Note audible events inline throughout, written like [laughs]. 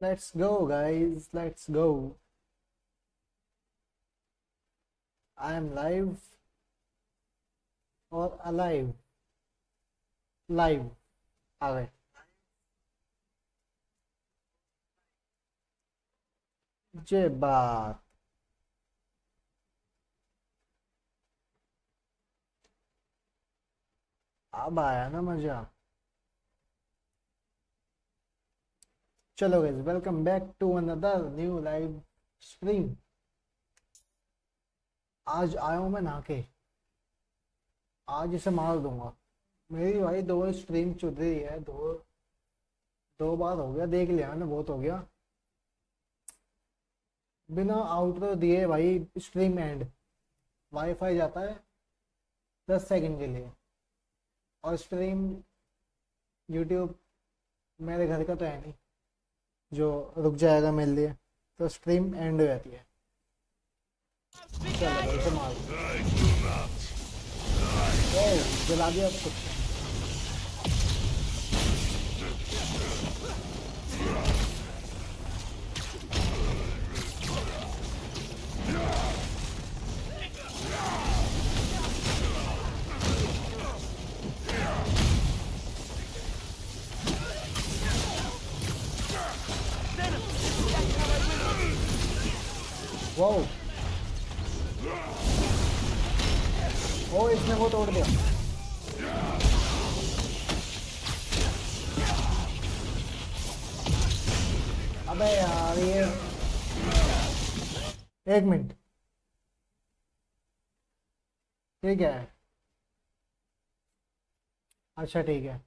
Let's go, guys. Let's go. I am live or alive. Live. आ गए जे बात अब आया ना मजा चलो guys welcome back to another new live stream आज आया हूँ मैं नहा के आज इसे मार दूंगा मेरी भाई दो स्ट्रीम चुद रही है दो दो बार हो गया देख लिया ना बहुत हो गया बिना आउटर दिए भाई स्ट्रीम एंड वाईफाई जाता है दस सेकंड के लिए और स्ट्रीम यूट्यूब मेरे घर का तो है नहीं जो रुक जाएगा मेरे लिए तो स्ट्रीम एंड हो जाती है जला दिया कुछ वो ओ इसने वो तोड़ दिया अबे यार ये एक मिनट ठीक है अच्छा ठीक है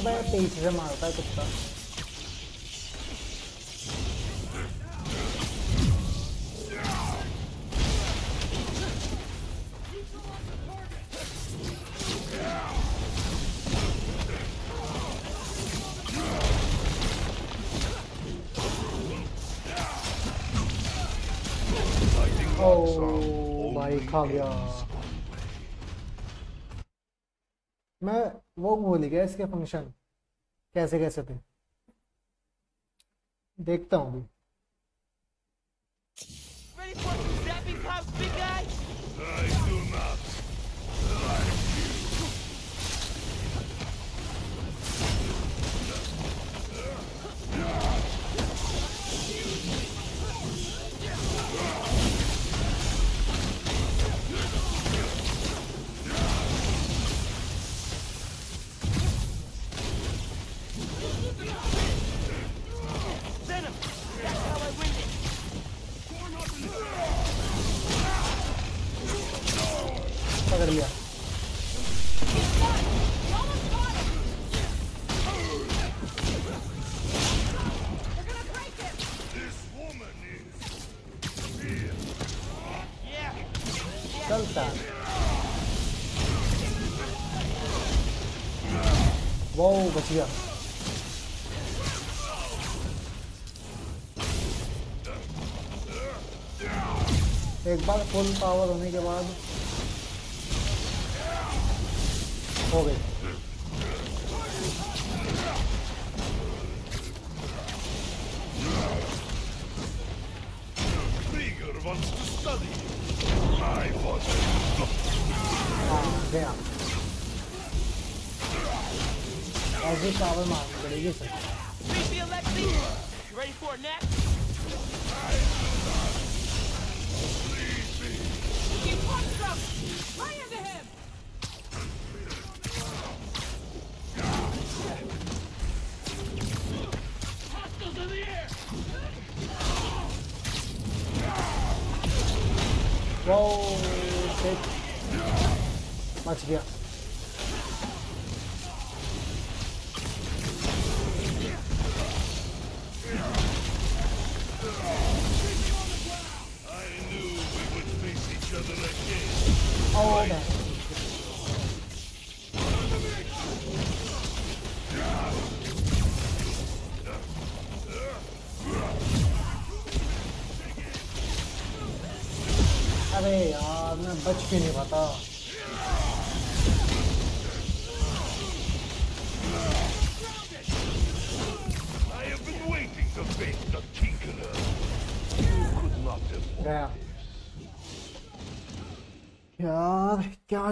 अबे तीस से मारता है कुत्ता भाई खा गया मैं वो भूल गया इसके फंक्शन कैसे कैसे थे देखता हूँ भी Yeah. एक बार फुल पावर होने के बाद हो गई Wants to study. I was. Damn. I was just out of mind, but it isn't. Beat You ready for it next? Whoa, shit. Much gear.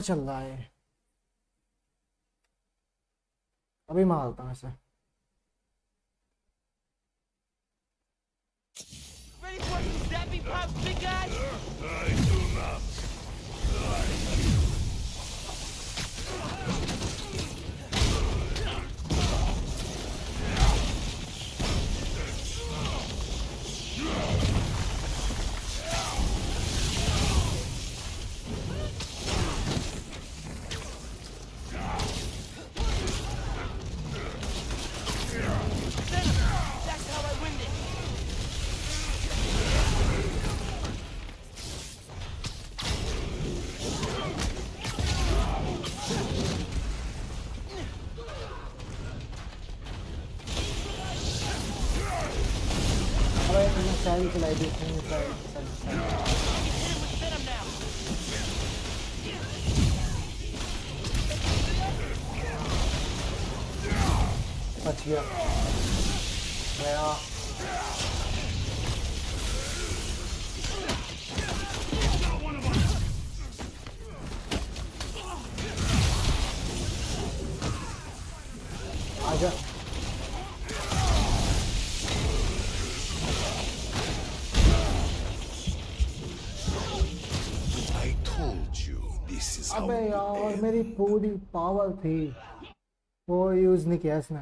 कहाँ चल रहा है अभी मारता हूँ ऐसा और मेरी पूरी पावर थी वो यूज़ नहीं किया इसने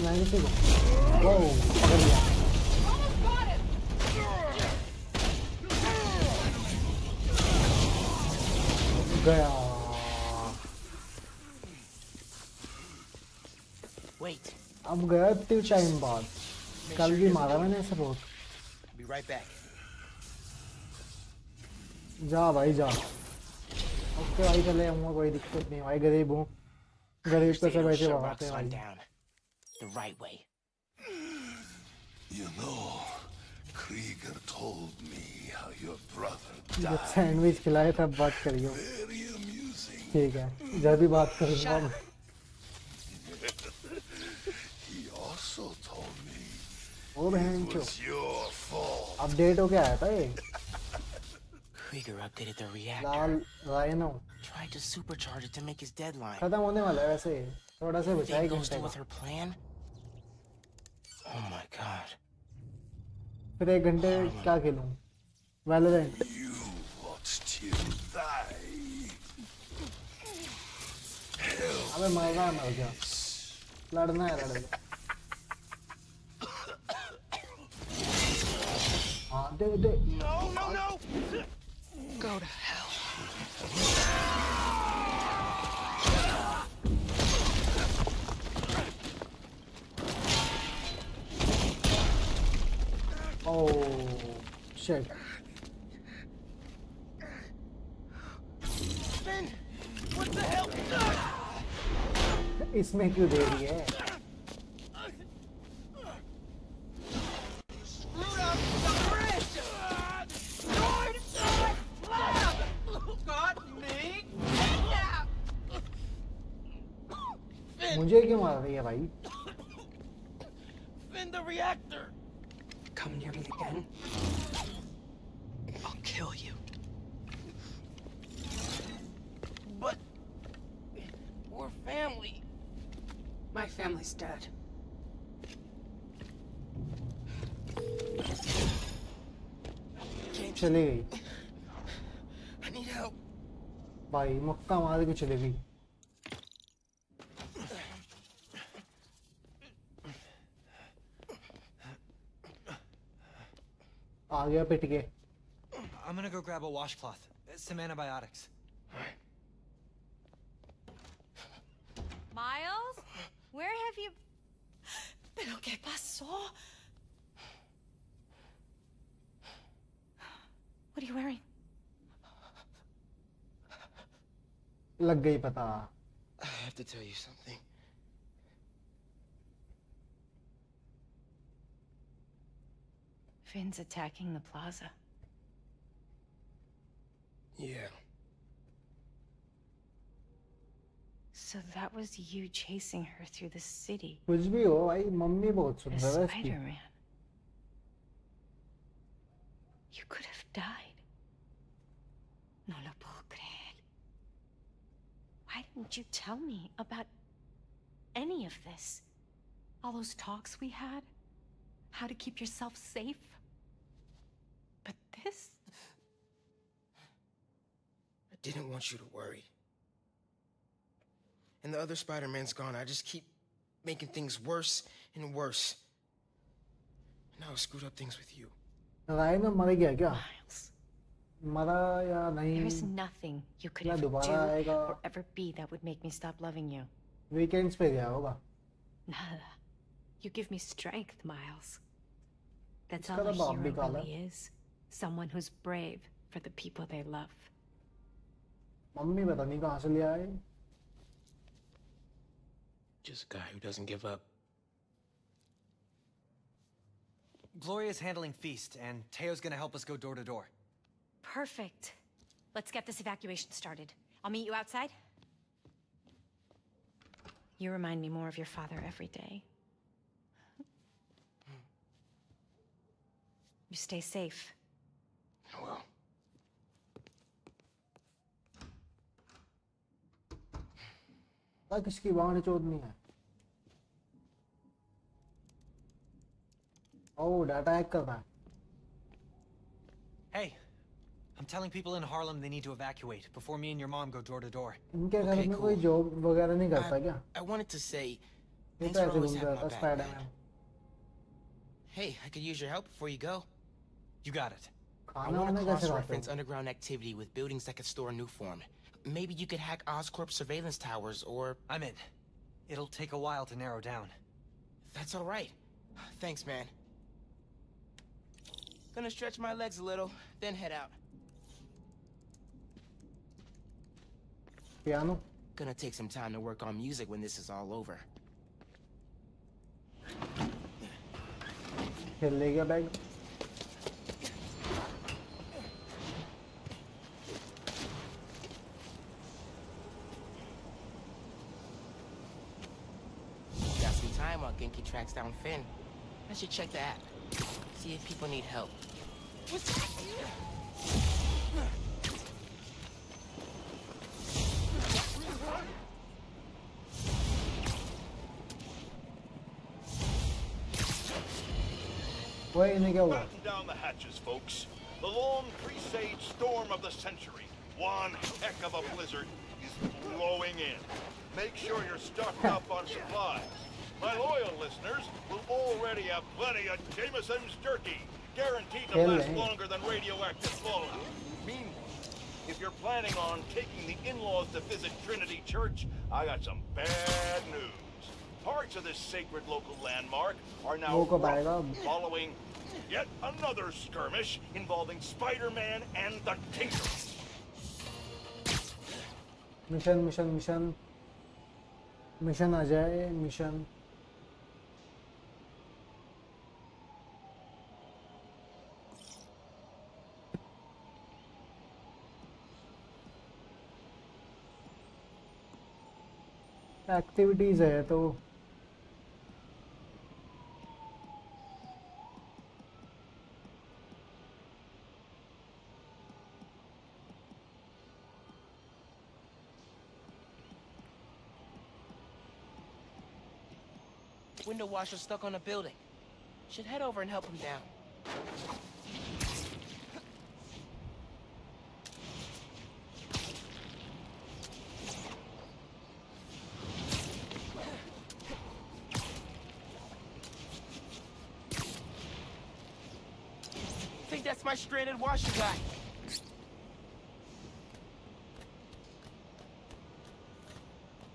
नहीं सुना किसी को वो गया Wait. अब गया इतने टाइम बाद कल भी मारा मैंने ऐसे बहुत जा भाई जा ओके तो भाई चले जाऊंगा कोई दिक्कत नहीं भाई गरीब हूँ गरीब तो सब ऐसे बढ़ाते हैं right way. You know, Krieger told me how your brother died. Sandwich खिलाया था He also told me ओ बहन चो अपडेट हो Krieger updated the reactor. Lal रायनो tried to supercharge it to make his deadline. खत्म होने वाला है वैसे With her plan, फिर एक घंटे क्या खेलूँ वैलोरेंट अबे मजा है मर गया लड़ना है लड़ना हाँ दे दे no, no, no. Go to hell. Oh, shit. Ben, what the hell? इसमें क्यों दे रही है धक्का मार के चले आ गया पिट के I'm gonna go grab a washcloth, some antibiotics. Miles, where have you? Pero [gasps] qué pasó? What are you wearing? लग गई पता I have to tell you something. Phin's attacking the plaza. Yeah. So that was you chasing her through the city. कुछ भी हो भाई mummy बहुत सुंदर है Spider-Man. You could have died. Why didn't you tell me about any of this? All those talks we had? How to keep yourself safe? But this... I didn't want you to worry. And the other Spider-Man's gone. I just keep making things worse and worse. And now I screwed up things with you. Miles. There's nothing you could ever do or ever be that would make me stop loving you. Weekends पे गया होगा. Nada. You give me strength, Miles. That's all a hero really is. Someone who's brave for the people they love. Mummy पता नहीं कहाँ से ले आए. Just a guy who doesn't give up. Gloria's handling Feast, and Teo's gonna help us go door to door. Perfect. Let's get this evacuation started. I'll meet you outside. You remind me more of your father every day. You stay safe. I will. किसकी वाहन चोदनी है ओ data hack कर रहा hey I'm telling people in Harlem they need to evacuate before me and your mom go door to door. okay, cool. कोई वगैरह नहीं करता क्या? I wanted to say, thanks for always having my back, Hey, I could use your help before you go. You got it. Ah, I want to cross-reference underground activity with buildings that could store a Nuform. Maybe you could hack Oscorp surveillance towers, or... I'm in. It'll take a while to narrow down. That's all right. Thanks, man. Gonna stretch my legs a little, then head out. Piano? Gonna take some time to work on music when this is all over. खेल लेगा bag. Got some time while Ganke tracks down Phin. I should check the app. See if people need help. What's that? Where are you gonna go? Batten down the hatches, folks. The long presage storm of the century, one heck of a blizzard, is blowing in. Make sure you're stocked up on supplies. My loyal listeners will already have plenty of Jameson's jerky, guaranteed to last longer than radioactive fallout. Meanwhile, if you're planning on taking the in-laws to visit Trinity Church, I got some bad news. Parts of this sacred local landmark are now following yet another skirmish involving Spider-Man and the Tinker. Mission, mission, mission, mission. Ajay, mission. Activities है तो Window washer stuck on a building. Should head over and help him down.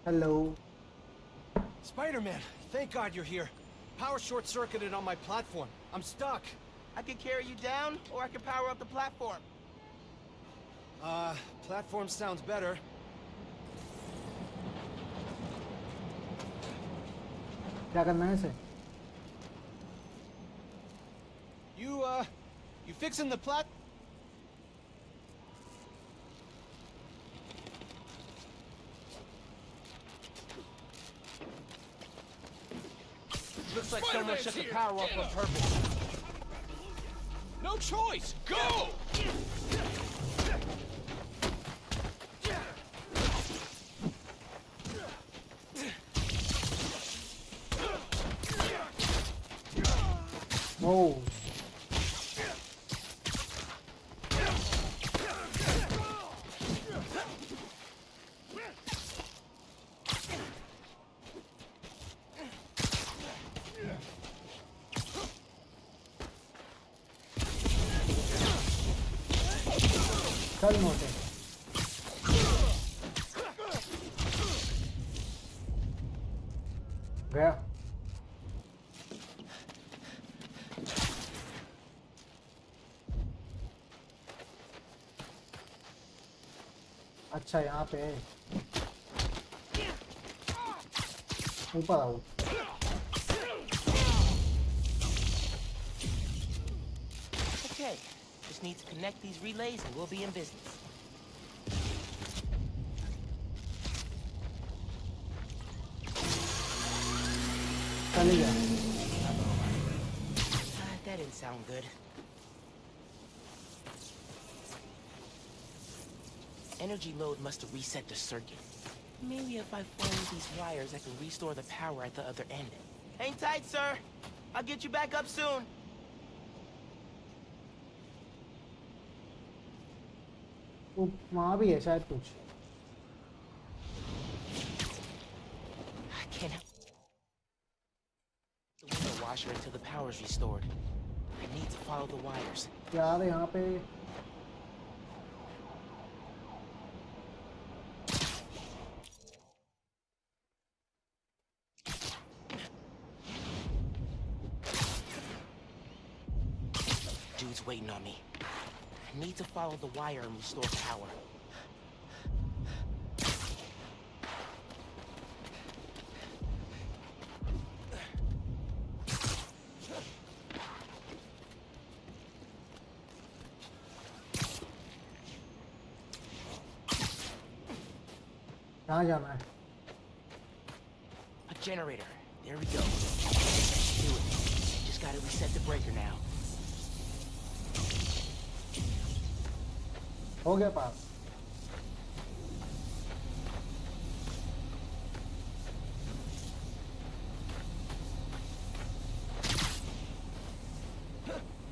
Hello. Spider-Man, thank God you're here. Power short-circuited on my platform. I'm stuck. I can carry you down, or I can power up the platform. Uh, platform sounds better. You uh, you fixing the plat? power up on purpose. No choice! Go! अच्छा यहाँ पे है ऊपर आओ Okay, just need to connect these relays and we'll be in business. energy load must have reset the circuit. Maybe if I follow these wires, I can restore the power at the other end. Hang tight, sir. I'll get you back up soon. वहां भी है शायद कुछ I can't help. the window washer until the power's restored. I need to follow the wires. यार यहाँ पे waiting on me. I need to follow the wire and restore power. कहाँ जाना है A generator. There we go. do it. Just gotta reset the breaker now. हो गया पास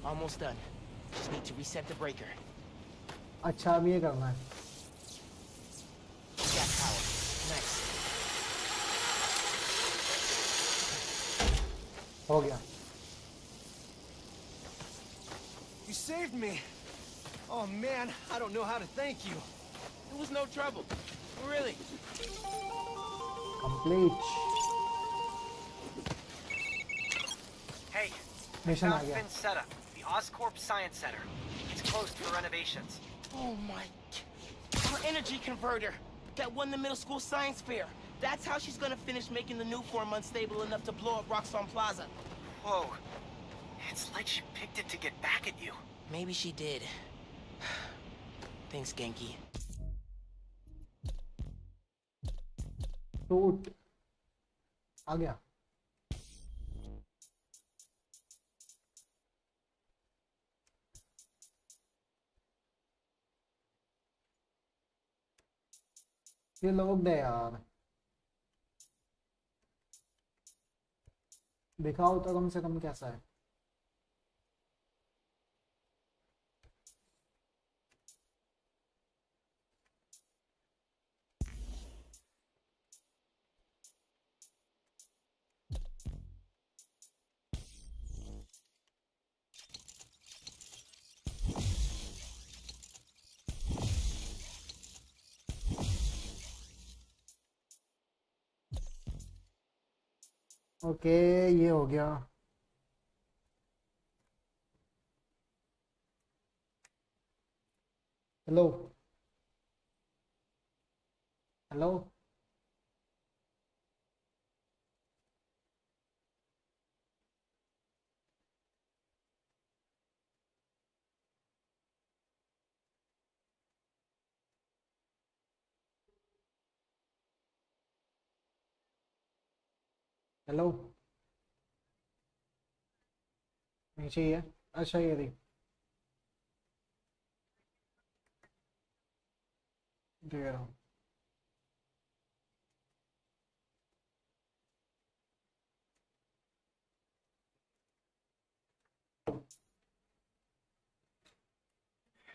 Almost done. Just need to reset the breaker. अच्छा अब ये करना है हो गया man, I don't know how to thank you. It was no trouble, really. bleach. Hey, mission I been set up, the Oscorp Science Center. It's closed for renovations. Oh my... Her energy converter, that won the middle school science fair. That's how she's gonna finish making the Nuform unstable enough to blow up Roxxon Plaza. Whoa. It's like she picked it to get back at you. Maybe she did. Thanks, Genki. Toot. आ गया ये लोग दे यार दिखाओ तो कम से कम कैसा है okay ये हो गया हेलो हेलो हेलो नीचे ही अच्छा ये देख दे रहा हूँ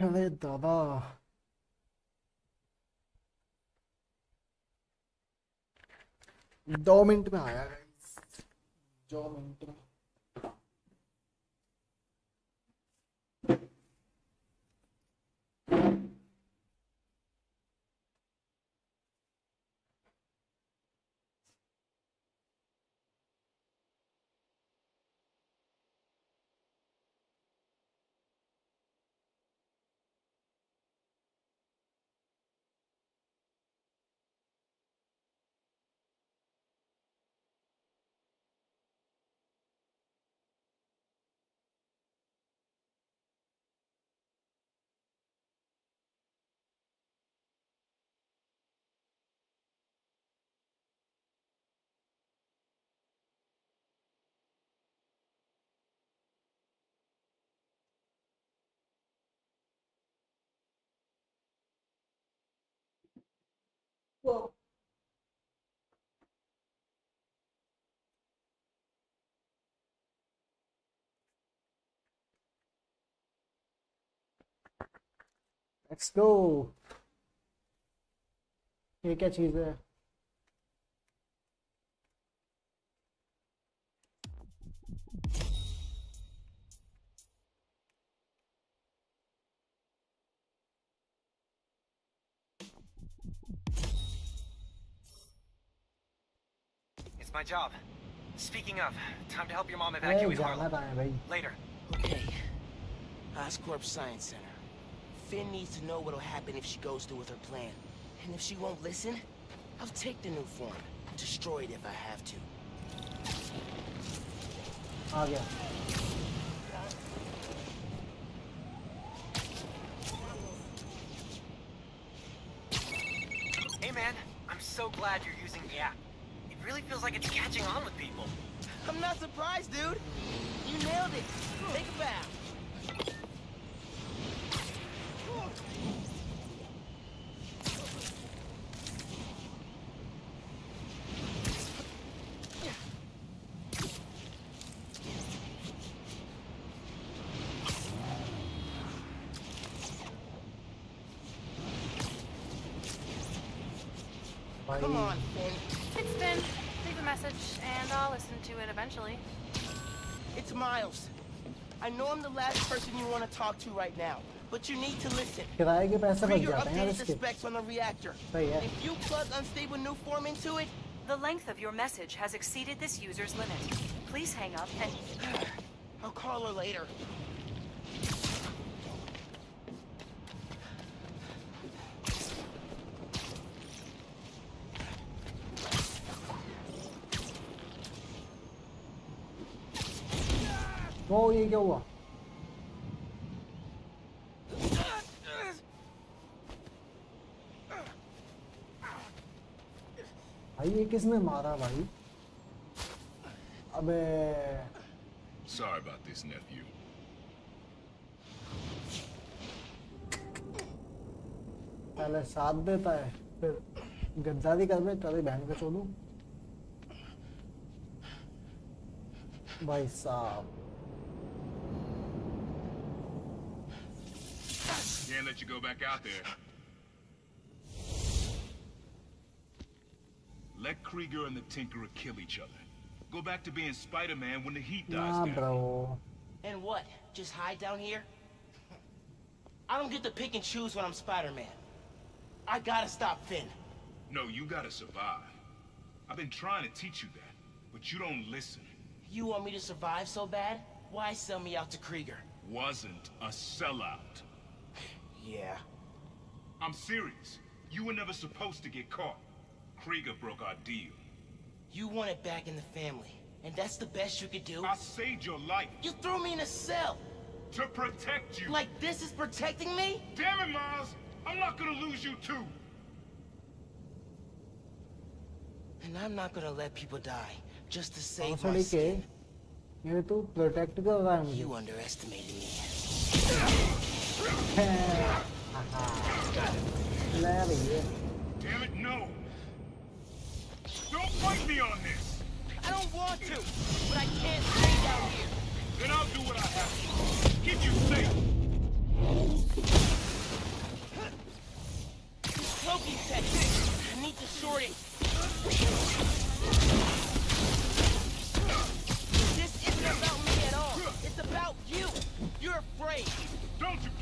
अरे दादा दो मिनट में आया है job intro thank you Let's go. ये क्या चीज है It's my job. Speaking of, time to help your mom evacuate Harlem. Later. Okay. Oscorp Science Center. Phin needs to know what'll happen if she goes through with her plan. And if she won't listen, I'll take the new form. Destroy it if I have to. Oh, yeah. Hey man, I'm so glad you're using the app. It really feels like it's catching on with people. I'm not surprised, dude. You nailed it. Take a bath. Potentially. It's Miles. I know I'm the last person you want to talk to right now, but you need to listen. किराए के पैसे बच जाते specs on the reactor. Oh, if you plug unstable new form into it, the length of your message has exceeded this user's limit. Please hang up and I'll call her later. ये क्या हुआ भाई ये किसने मारा भाई अबे Sorry about this nephew. पहले साथ देता है फिर गद्दारी कर में तेरी बहन को छोड़ू भाई साहब Can't let you go back out there. Let Krieger and the Tinkerer kill each other. Go back to being Spider-Man when the heat dies nah, down. bro. And what? Just hide down here? I don't get to pick and choose when I'm Spider-Man. I gotta stop Phin. No, you gotta survive. I've been trying to teach you that, but you don't listen. You want me to survive so bad? Why sell me out to Krieger? Wasn't a sellout. Yeah. I'm serious. You were never supposed to get caught. Krieger broke our deal. You want it back in the family, and that's the best you could do? I saved your life. You threw me in a cell. To protect you. Like this is protecting me? Damn it, Miles. I'm not gonna lose you too. And I'm not gonna let people die just to save my skin. You to protect the family. You underestimated me. Larry. Damn it, no! Don't fight me on this! I don't want to, but I can't stay down here. Then I'll do what I have to. Get you safe. This cloaking technique. I need to sort it. This isn't about me at all. It's about you. You're afraid.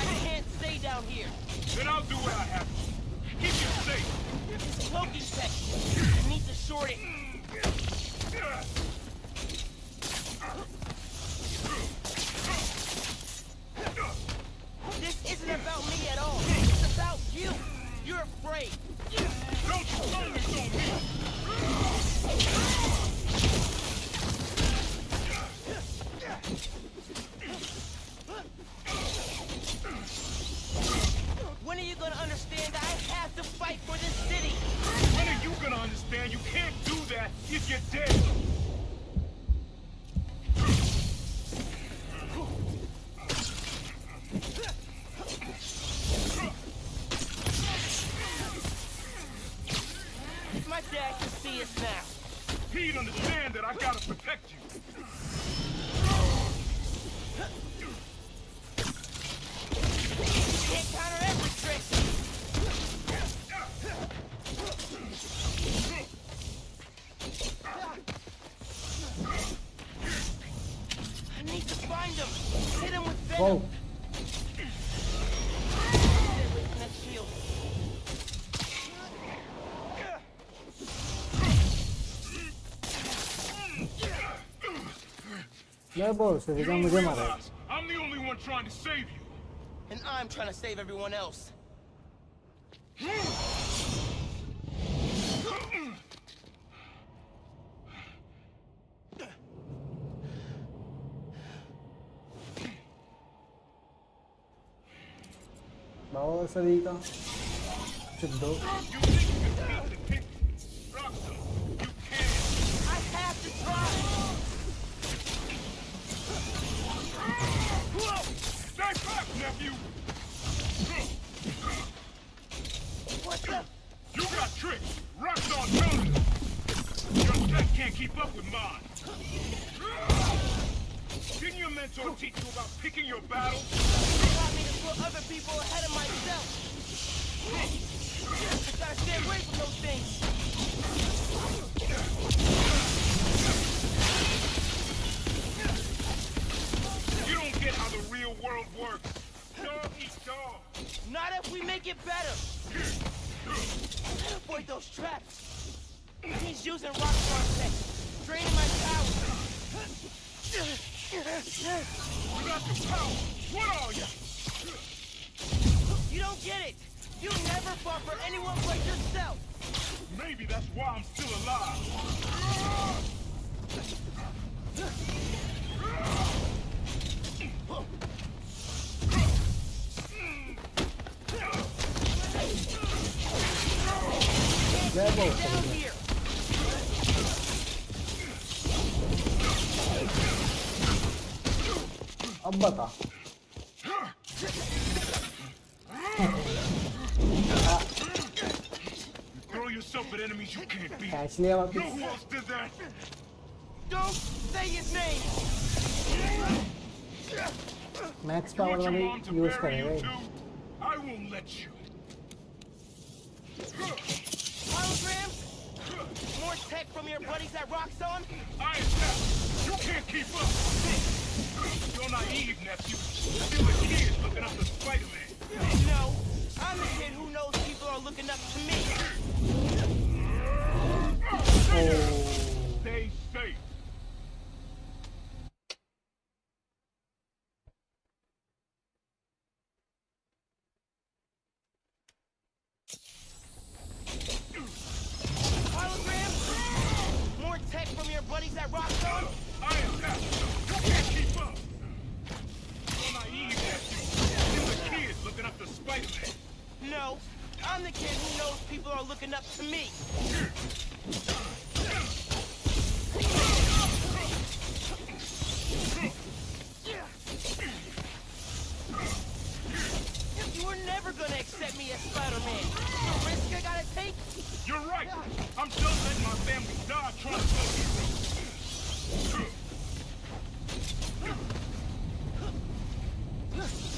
I can't stay down here. Then I'll do what I have to. Keep you safe. It's cloaking tech. I need to short it. This isn't about me at all. It's about you. You're afraid. Don't you focus on me. [laughs] fight for this city. When are you gonna understand you can't do that if you're dead? My dad can see us now. He'd understand that I gotta protect you. terrible, so I'm the only one trying to save you. And I'm trying to save everyone else. Vamos, Sadita. Chip nephew! What's up? You got tricks! Rocks on mountain! Your tech can't keep up with mine! Didn't your mentor teach you about picking your battles? They got me to put other people ahead of myself! I gotta stay away from those things! You don't get how the real world works. Not if we make it better! Avoid those traps! He's using rock tech, draining my power! got the power, what are you? You don't get it! You never fought for anyone but yourself! Maybe that's why I'm still alive! Grab both अब बता Throw yourself at enemies you can't beat. I'm no who else did that? Don't say his name. Max power वाली use I won't let you holograms? More tech from your buddies at Roxxon? I am You can't keep up. You're naive, nephew. You a kid looking up to Spider-Man. No, I'm the kid who knows people are looking up to me. Oh. I'm the kid who knows people are looking up to me. You were never gonna accept me as Spider-Man. The risk I gotta take? You're right. I'm still letting my family die trying to go [laughs] hero.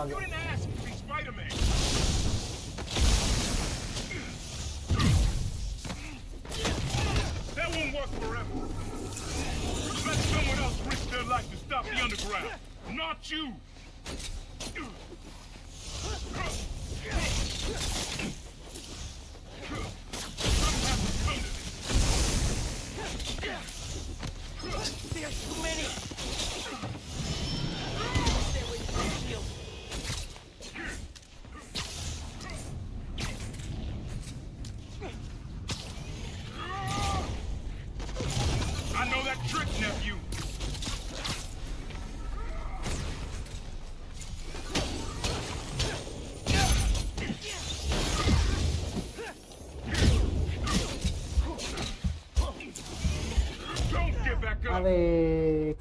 아, 네.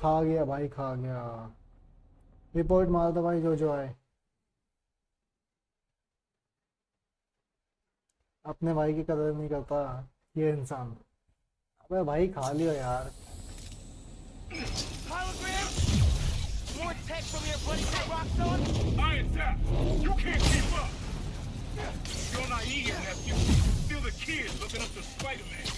खा गया भाई खा गया report मार दो भाई जो जो आए अपने भाई की कदर नहीं करता ये इंसान अबे भाई खा लियो यार You're naive, nephew. Still the kid looking up to Spider-Man.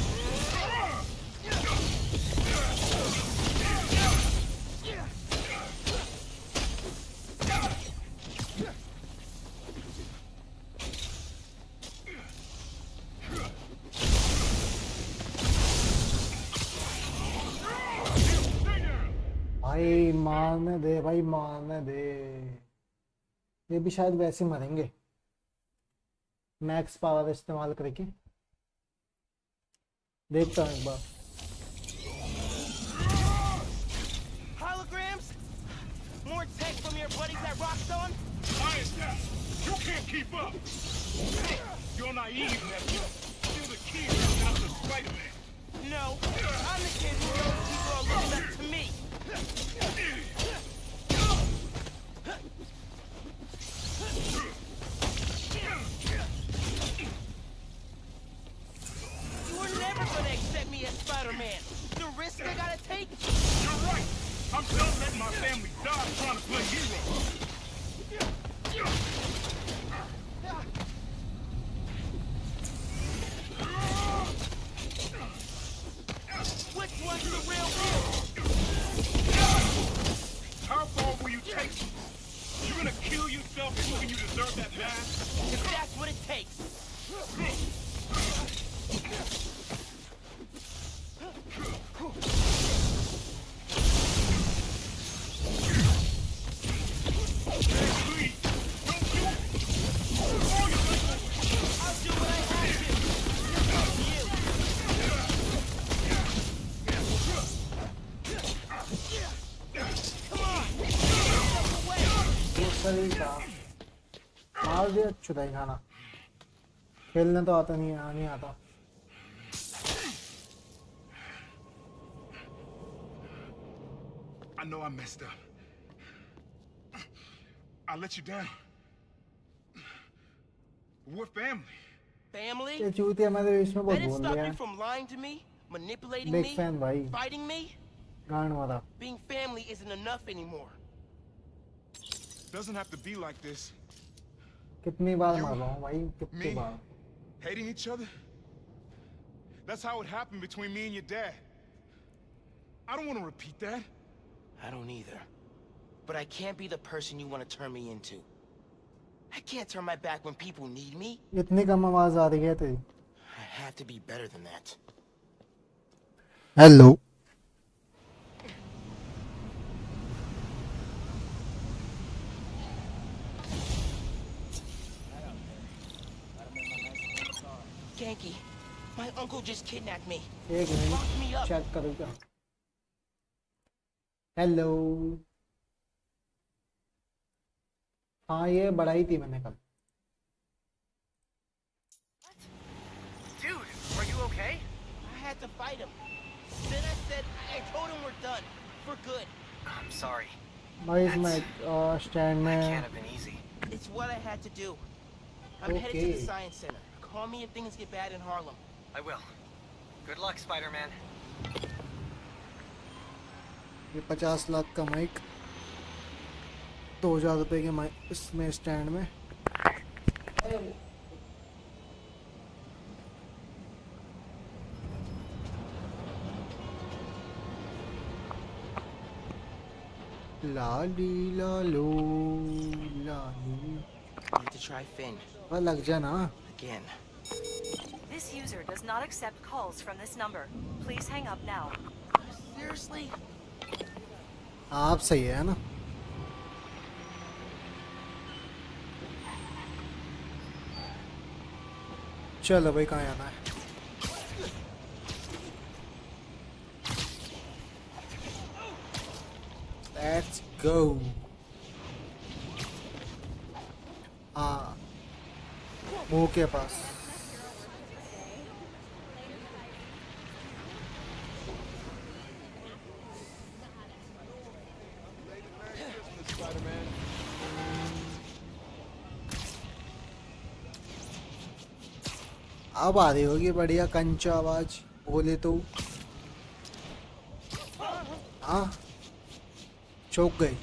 मारने दे भाई मारने दे ये भी शायद वैसे मरेंगे मैक्स पावर इस्तेमाल करके देखता हूँ एक बार More tech from your buddies at Rockstone? Quiet now! You can't keep up! You're naive, nephew. You're the kid looking up to Spider-Man. No, I'm the kid who knows people are looking up to me. Spider-Man. The risk I gotta take. You're right. I'm done letting my family die trying to play hero. Which one's the real How far will you take You gonna kill yourself you deserve that mask? If that's what it takes. सही था मार दिया चुदाई खाना खेलने तो आता नहीं नहीं आता I know I messed up. I let you down. We're family. Family? I it not stop you from lying to me, manipulating Big me, fighting me. Being family isn't enough anymore. Doesn't have to be like this. कितनी बार मार भाई कितनी बार? Hating each other? That's how it happened between me and your dad. I don't want to repeat that. I don't either. But I can't be the person you want to turn me into. I can't turn my back when people need me. इतनी कम आवाज आ रही है तेरी. I have to be better than that. Hello. Ganke, my uncle just kidnapped me. Hey locked me up. check Hello. हाँ ये बढ़ाई थी मैंने कल. Dude, are you okay? I had to fight him. Then I said I told him we're done, for good. I'm sorry. भाई इसमें uh, stand में. That can't have been easy. It's what I had to do. I'm headed to the science center. Call me if things get bad in Harlem. I will. Good luck, Spider-Man. ये पचास लाख का mic दो हजार रुपए के mic इसमें stand में लाली लालो लाली लग जाए ना in. This user does not accept calls from this number. Please hang up now. Seriously? आप सही है ना चलो भाई कहाँ आना है Let's go. Ah. मोह के पास अब आ रही होगी बढ़िया कंचा आवाज बोले तो हाँ चौक गई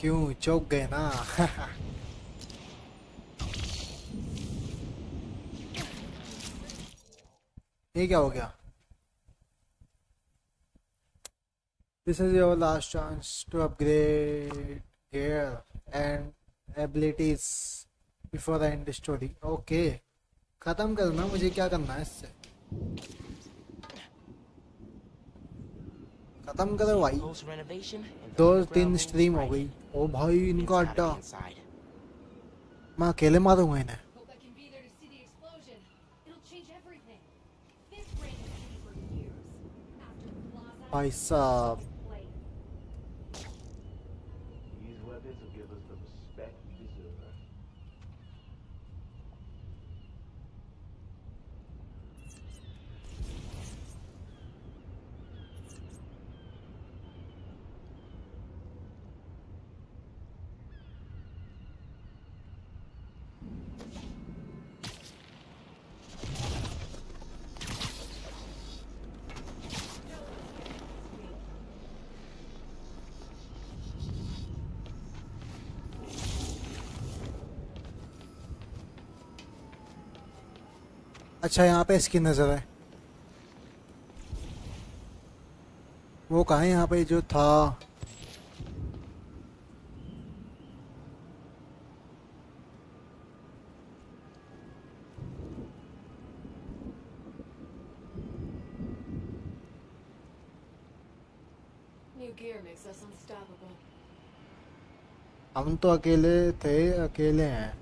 क्यों चौक गए ना [laughs] ये क्या हो गया this is your last chance to upgrade gear and abilities before the end story okay ख़त्म करना मुझे क्या करना है इससे खत्म करो भाई दो तीन स्ट्रीम हो गई ओ भाई इनका अड्डा मैं अकेले मारूंगा इन्हें myself अच्छा यहाँ पे इसकी नज़र है वो कहा है यहाँ पे जो था हम तो अकेले थे अकेले हैं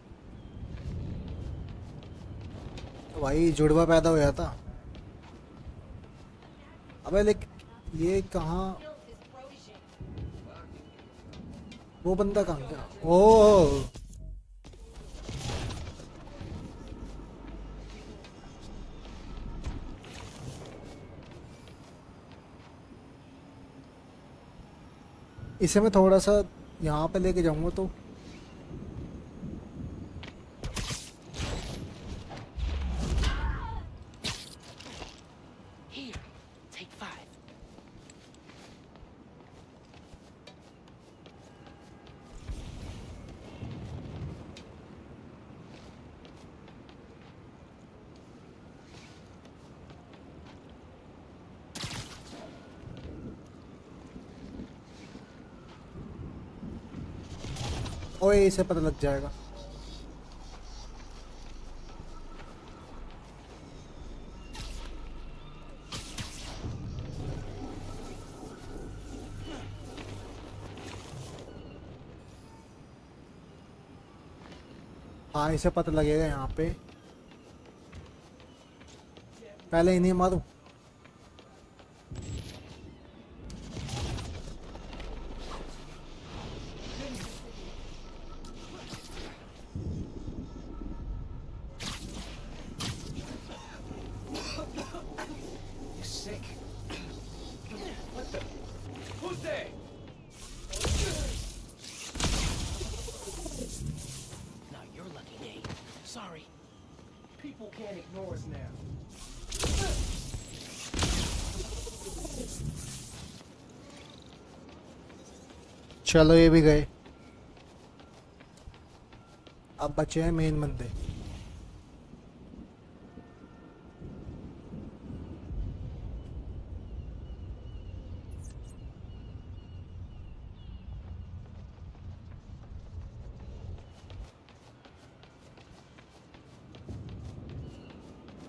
भाई जुड़वा पैदा हो जाता अबे लेक ये कहा वो बंदा कहाँ गया ओ इसे मैं थोड़ा सा यहाँ पे लेके जाऊंगा तो यहीं से पता लग जाएगा हाँ इसे पता लगेगा यहाँ पे पहले इन्हें मारूं चलो ये भी गए अब बचे हैं मेन बंदे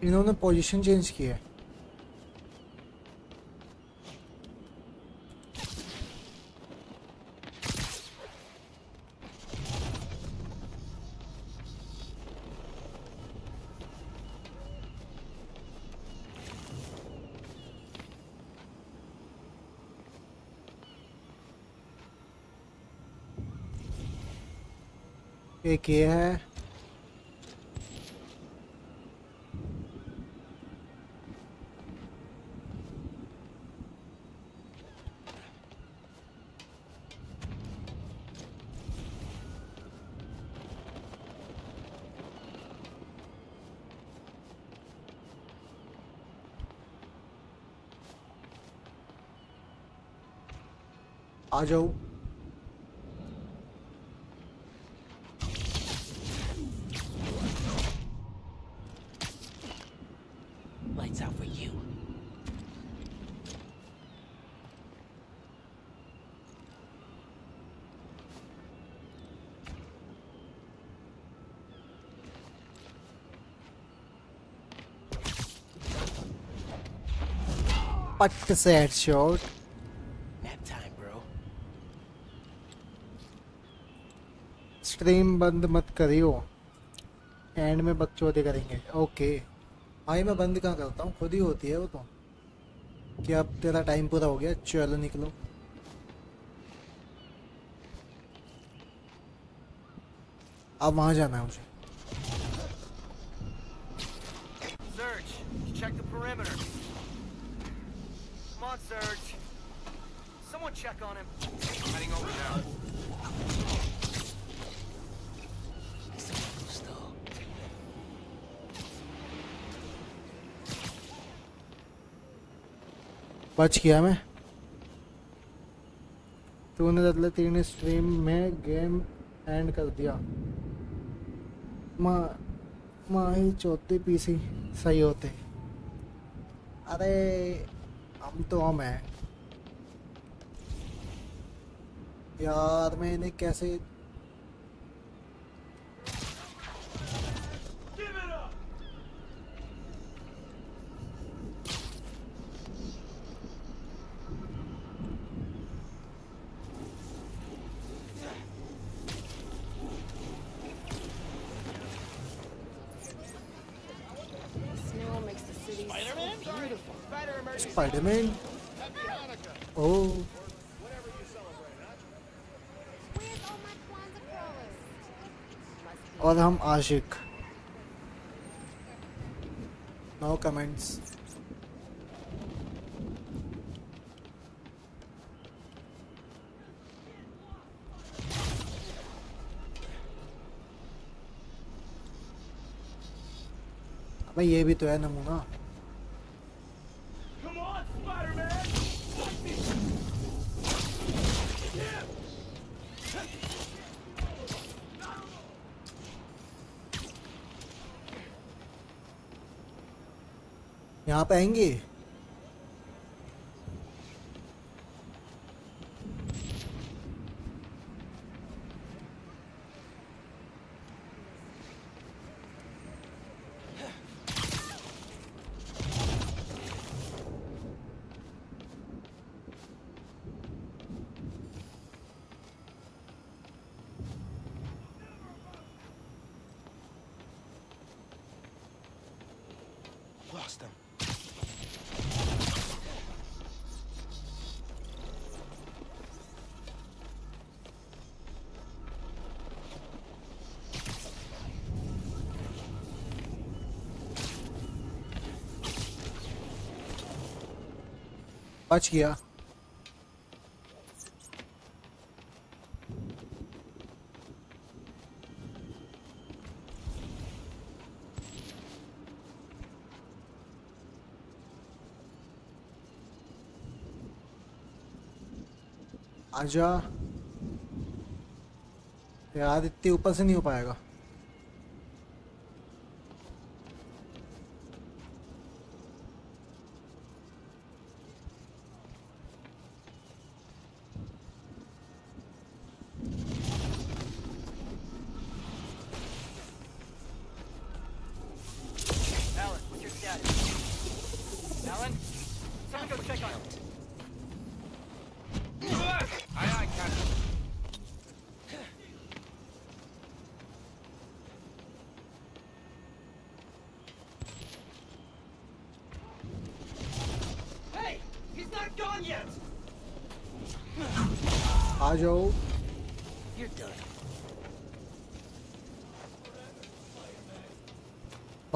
इन्होंने पोजीशन चेंज किया है एक ये है आ जाऊ पट से हेडशॉट स्ट्रीम बंद मत करियो एंड में दे करेंगे ओके भाई मैं बंद कहाँ करता हूँ खुद ही होती है वो तो कि अब तेरा टाइम पूरा हो गया चलो निकलो अब वहाँ जाना है मुझे बच गया मैं तूने तो तीन स्ट्रीम में गेम एंड कर दिया माँ माँ ही चौथे पीसी सही होते अरे हम तो हम हैं यार मैंने कैसे Spider-Man. Oh. और हम आशिक नो कमेंट्स अबे ये भी तो है नमूना रहेंगे बच गया आजा याद इतने ऊपर से नहीं हो पाएगा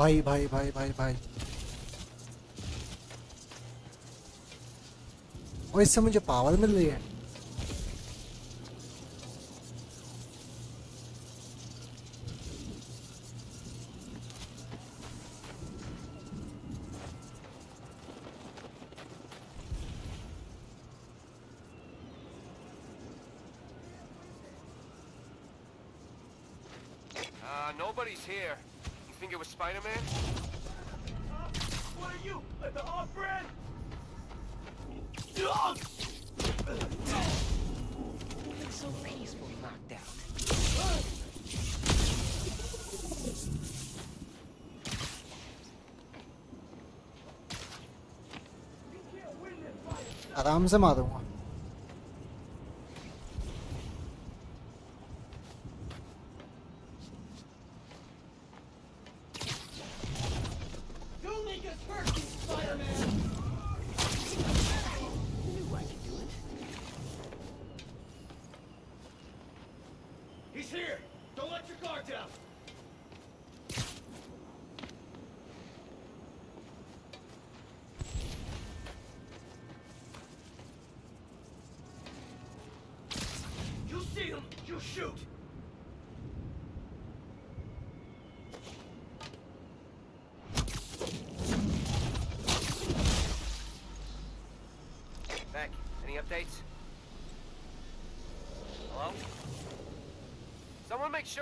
भाई भाई भाई भाई भाई और इससे मुझे पावर मिल रही है Vamos a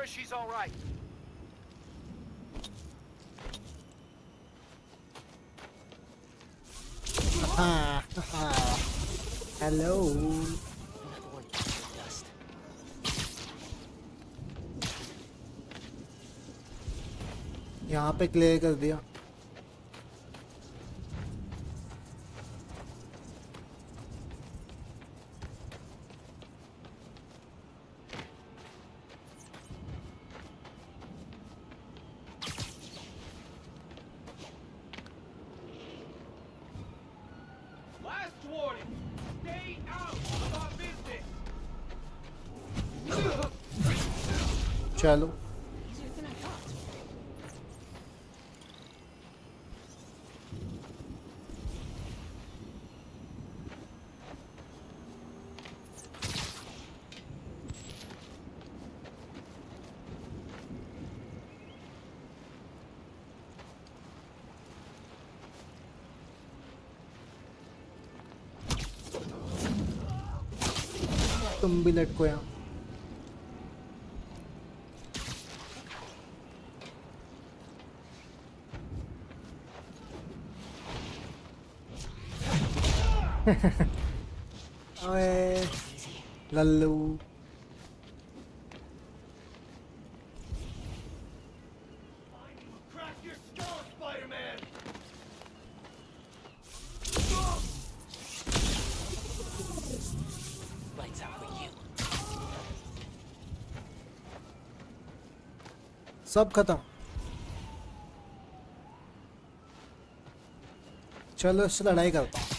sure she's all right. [laughs] Hello. यहाँ पे क्लियर कर दिया चलो तुम भी लटको यहाँ [laughs] ओए लल्लू सब खत्म चलो इससे लड़ाई करता हूँ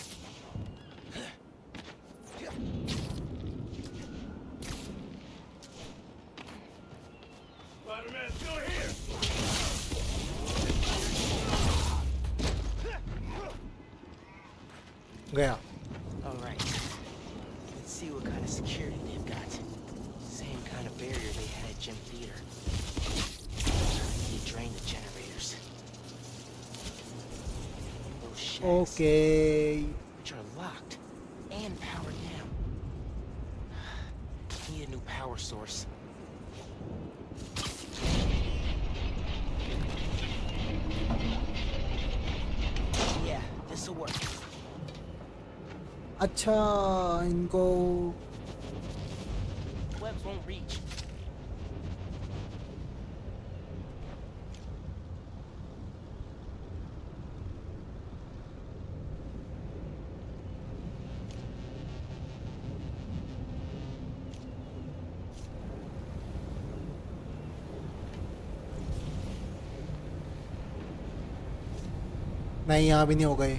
यहाँ भी नहीं हो गए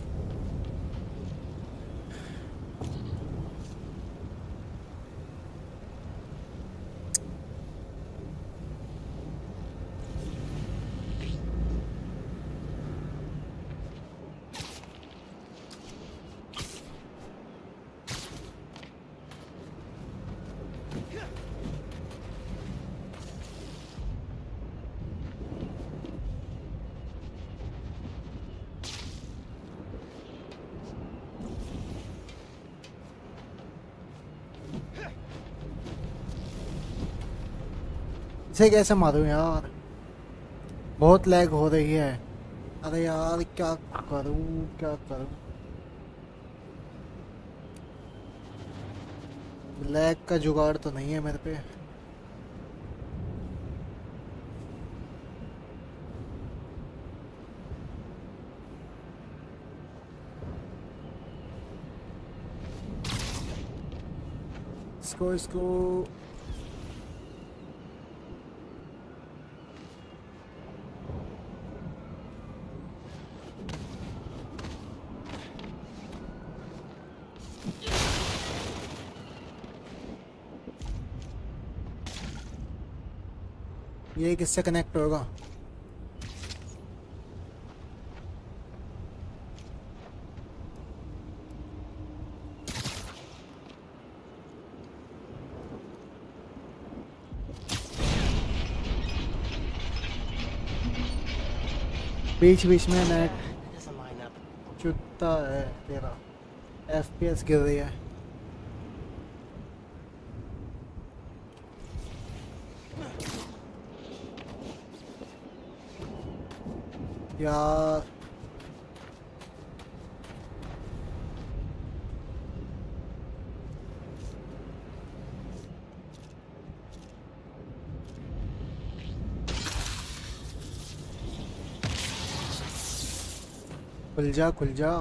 इसे कैसे मारूं यार बहुत लैग हो रही है अरे यार क्या करूं क्या करूं लैग का जुगाड़ तो नहीं है मेरे पे इसको इसको ये किससे कनेक्ट होगा बीच बीच में नेट चुकता है तेरा एफ पी एस गिर रही है यार खुल जा खुल जा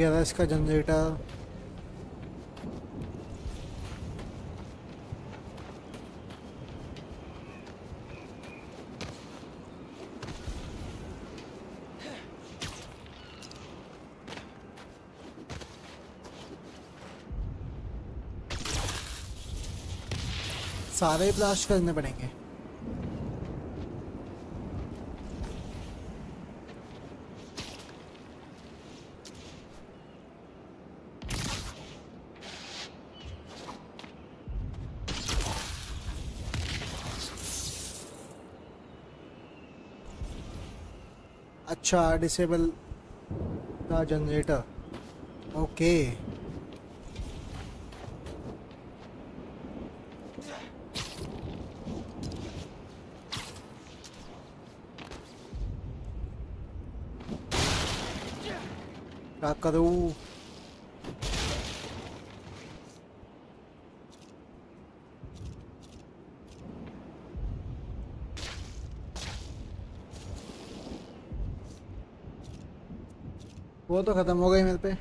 ये रहा इसका जनरेटर सारे ब्लास्ट करने पड़ेंगे अच्छा डिसेबल द जनरेटर ओके क्या करूँ वो तो ख़त्म हो गई मेरे पे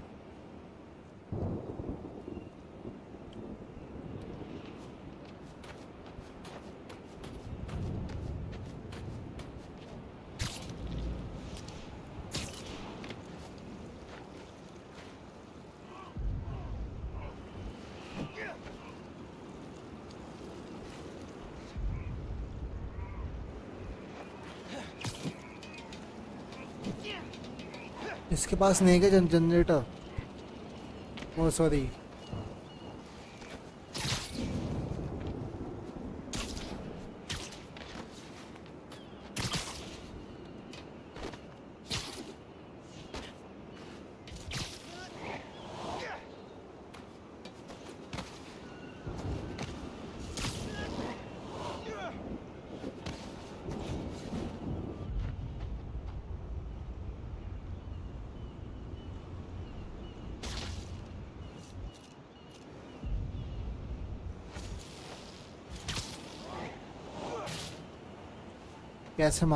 पास नहीं है क्या जनरेटर ओ सॉरी Essa é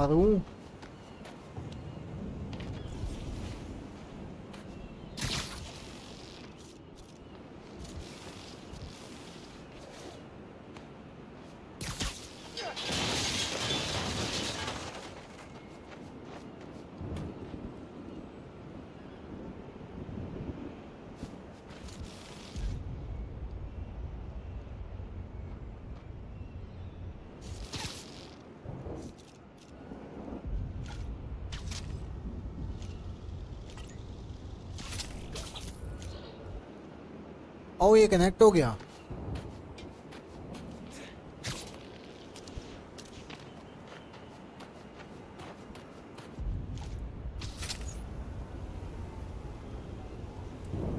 ये कनेक्ट हो गया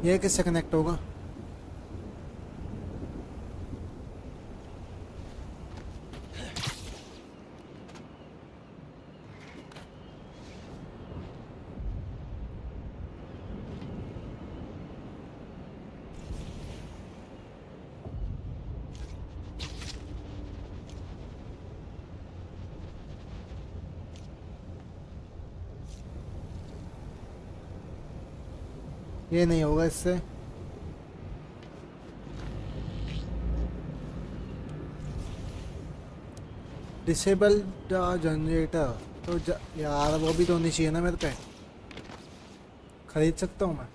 ये किससे कनेक्ट होगा ये नहीं होगा इससे डिसेबल जनरेटर तो यार वो भी तो होनी चाहिए ना मेरे पे खरीद सकता हूँ मैं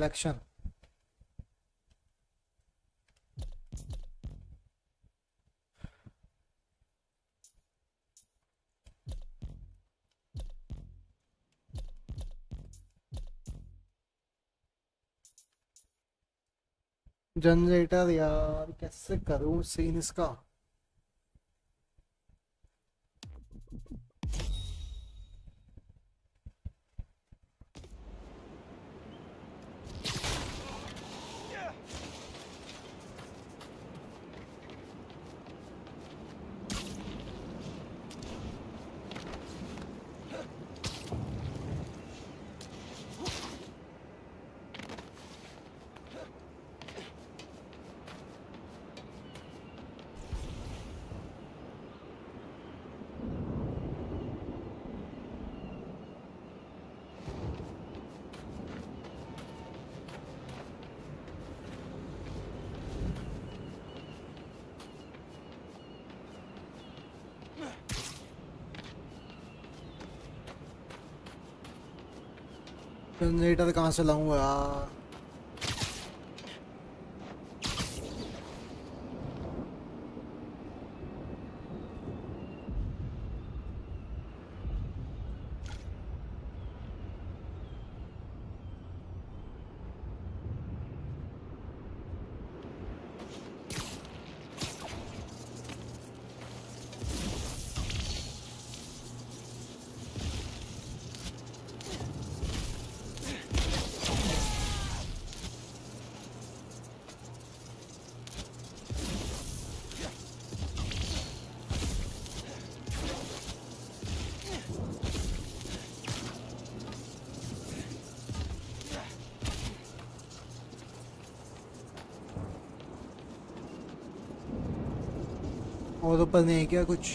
कलेक्शन जनरेटर यार कैसे करूं सीन इसका जनरेटर कहाँ से लाऊँ यार पर्पज़ नहीं है क्या कुछ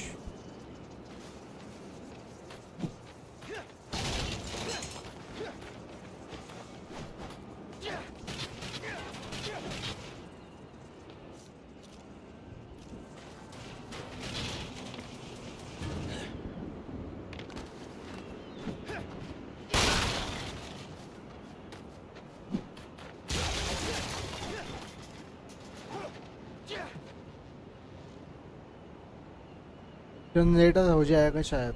जनरेटर हो जाएगा शायद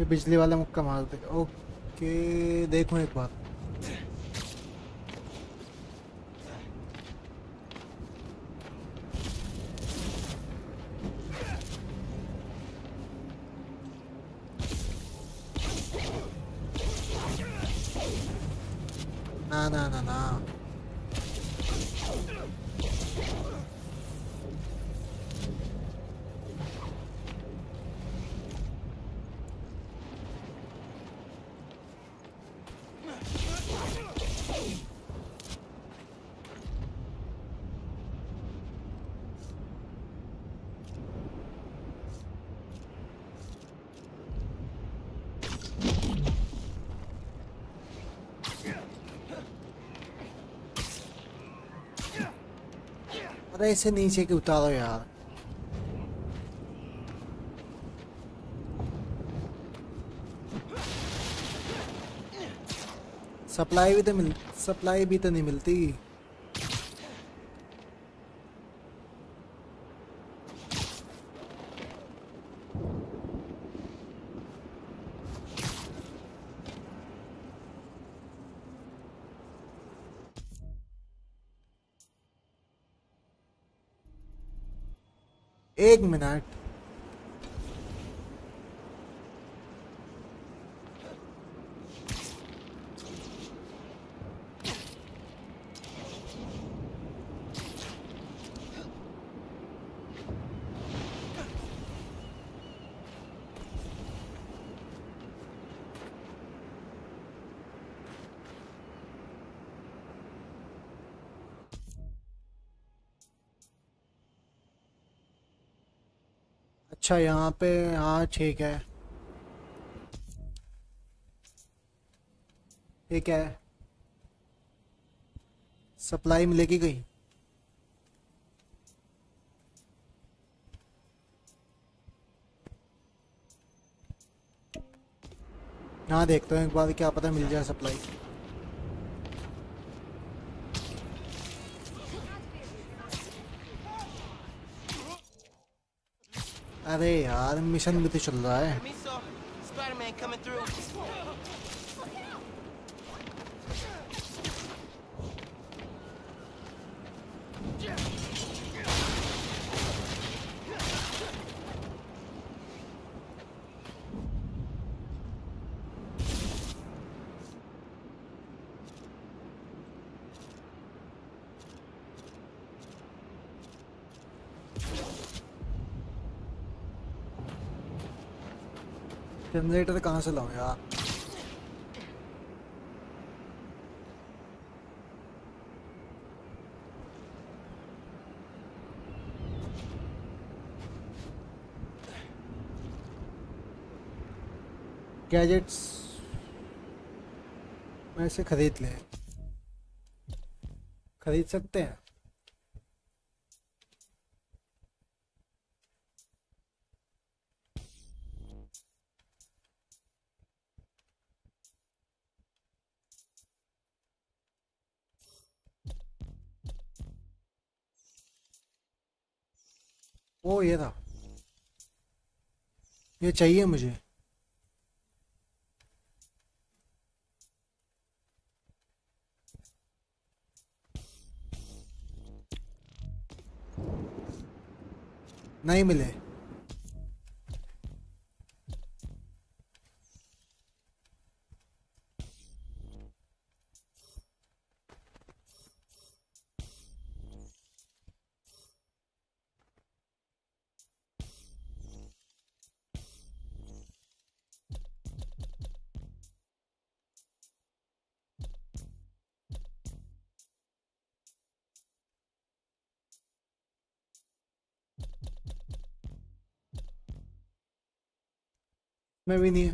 ये बिजली वाला मुक्का मार दे ओके देखो एक बार कैसे नीचे के उतारो यार सप्लाई भी तो मिल सप्लाई भी तो नहीं मिलती एक मिनट अच्छा यहाँ पे हाँ ठीक है ठीक है सप्लाई मिलेगी कहीं यहाँ देखते हैं एक बार क्या पता मिल जाए सप्लाई अरे यार मिशन भी तो चल रहा है जनरेटर कहाँ से लाऊं यार गैजेट्स मैं इसे खरीद लें खरीद सकते हैं चाहिए मुझे नहीं मिले भी नहीं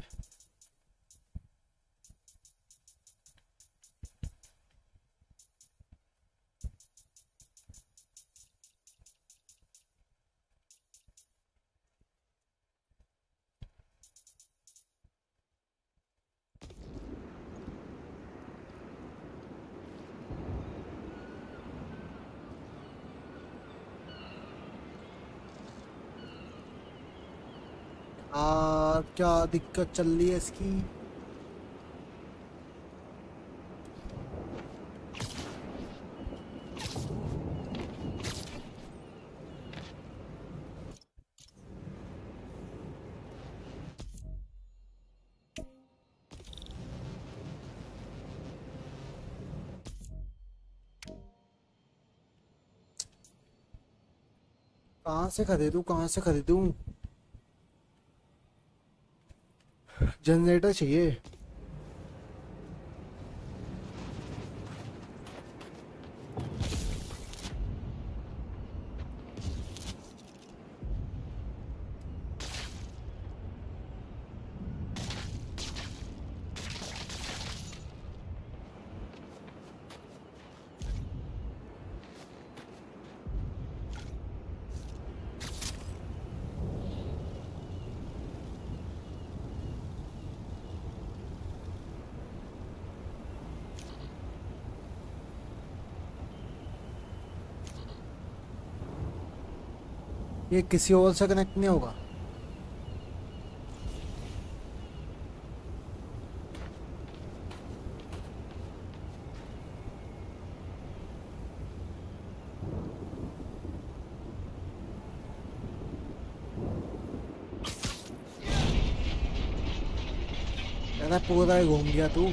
दिक्कत चल रही है इसकी कहाँ से खरीदूँ कहाँ से खरीदूँ जनरेटर चाहिए ये किसी और से कनेक्ट नहीं होगा पूरा घूम गया तू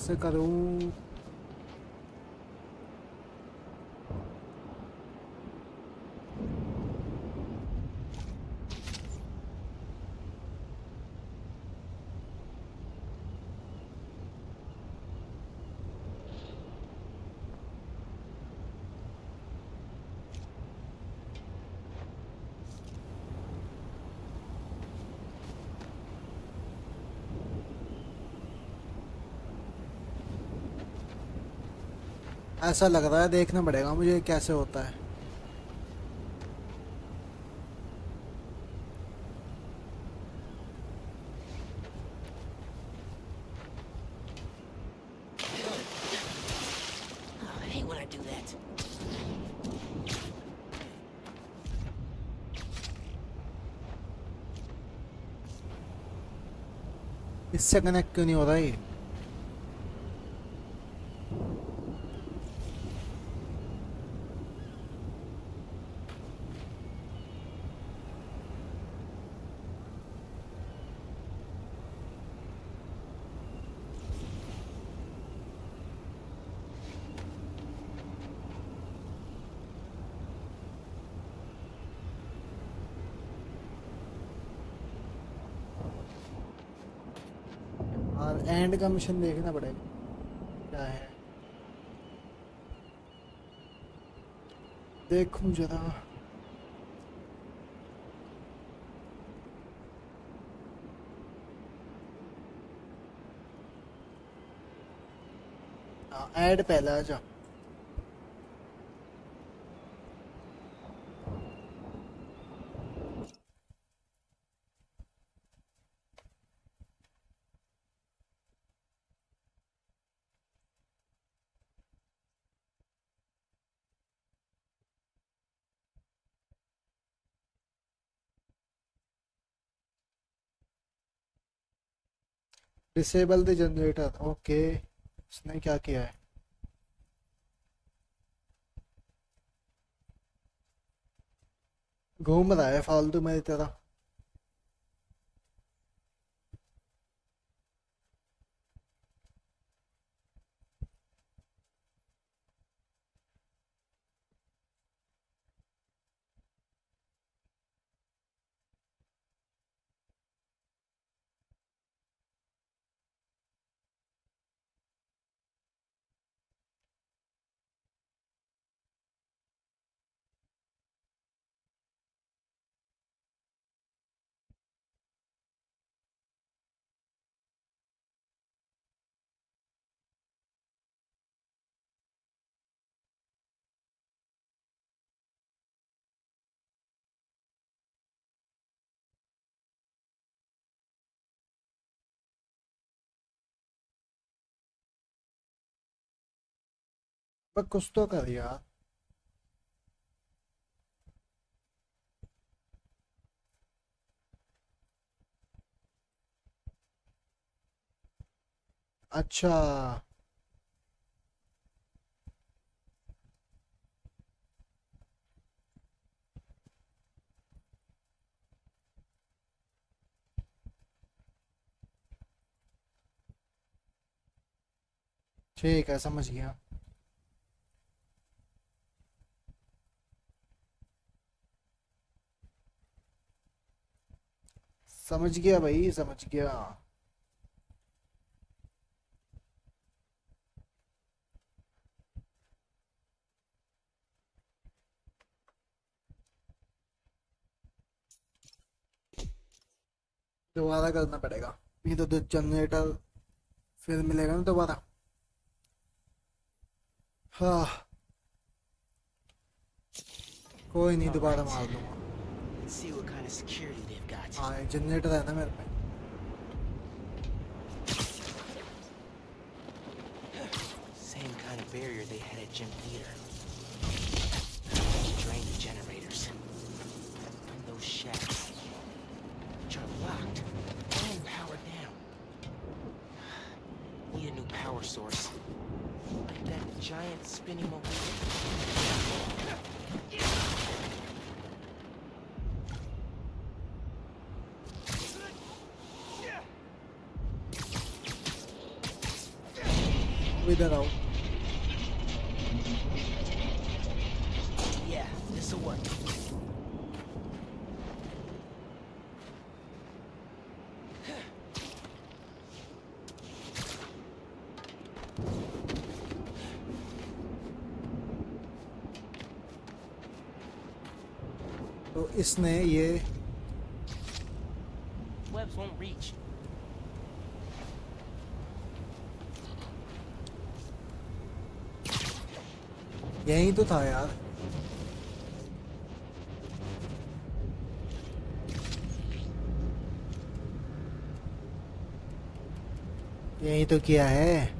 कैसे करूँ ऐसा लग रहा है देखना पड़ेगा मुझे कैसे होता है oh, इससे कनेक्ट क्यों नहीं हो रहा है का मिशन देखना पड़ेगा क्या है देखूं जरा हाँ, ऐड पहला जा डिसेबल द जनरेटर ओके उसने क्या किया है घूम रहा है फालतू मेरी तरह Bak कुछ तो कर यार अच्छा ठीक है समझ गया समझ गया भाई समझ गया दोबारा करना पड़ेगा नहीं तो जनरेटर तो फिर मिलेगा ना दोबारा हाँ कोई नहीं दोबारा मार दूंगा and see what kind of security they've got. हाँ generator है ना मेरे पे. Same kind of barrier they had at Gym Theater. drain the generators. And those shafts, which are locked and powered down. Need a new power source. Like that giant spinning momentum. দাঁড়াও तो इसने ये यहीं तो था यार यही तो किया है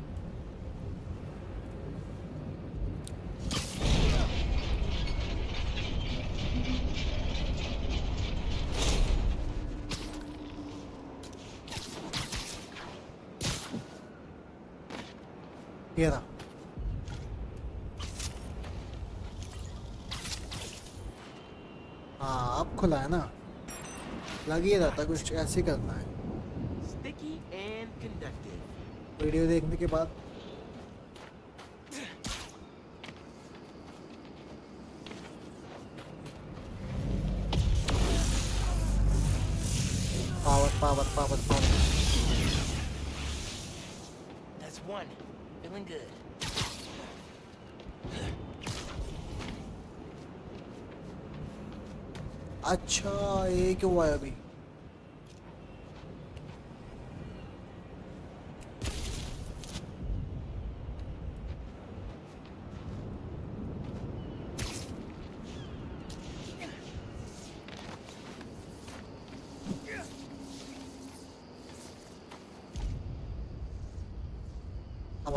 था कुछ ऐसे करना है वीडियो देखने के बाद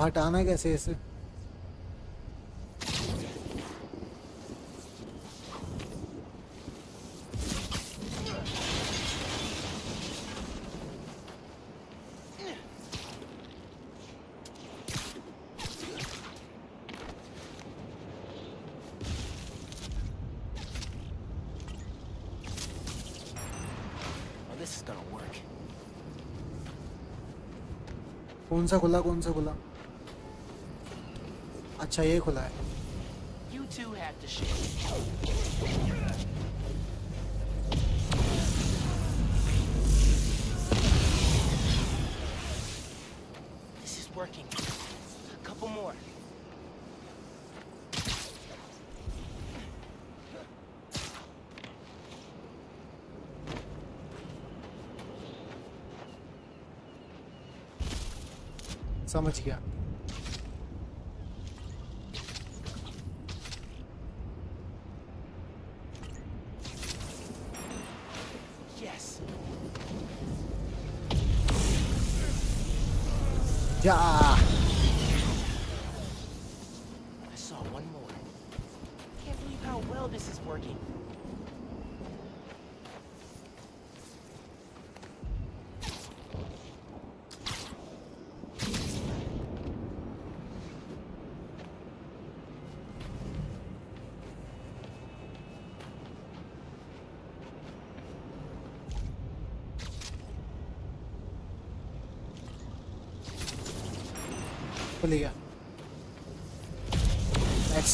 हटाना कैसे इसे कौन सा खुला कौन सा खुला अच्छा ये खुला है working. A couple more. समझ गया Yeah.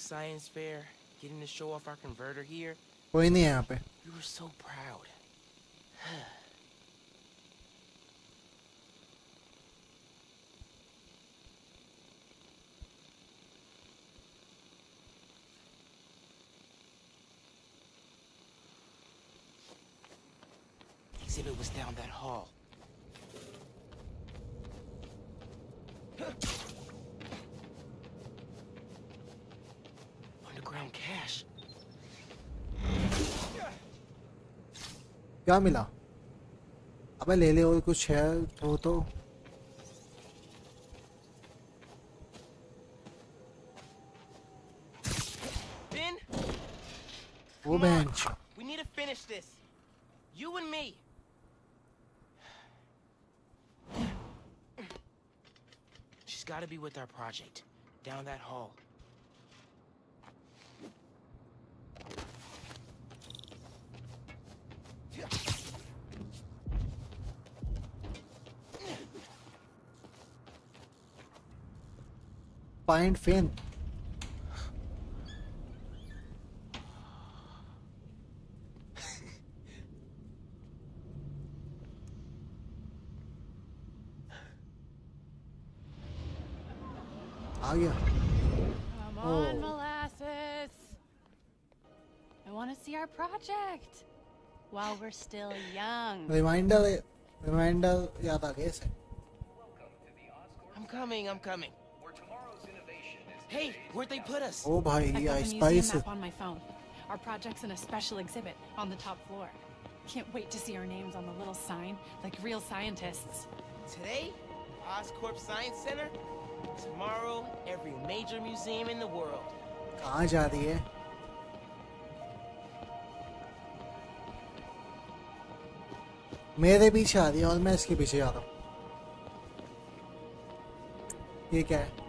science fair, getting to show off our converter here. Boy, in the pe. Eh? You were so proud. [sighs] exhibit was down that hall. क्या मिला अबे ले ले और कुछ है हो तो वो bench We need to finish this. You and me. She's got to be with our project down that hall. find Phin. [laughs] oh yeah. Come on, oh. molasses. I want to see our project while we're still young. Reminder, reminder, yeah, I'm coming. I'm coming. Hey, where'd they put us? Oh, bhai, I got the museum map on my phone. Our project's in a special exhibit on the top floor. Can't wait to see our names on the little sign, like real scientists. Today, Oscorp Science Center. Tomorrow, every major museum in the world. कहाँ जा रही है? मेरे पीछे आ रही है और मैं इसके पीछे आ रहा हूँ ये क्या है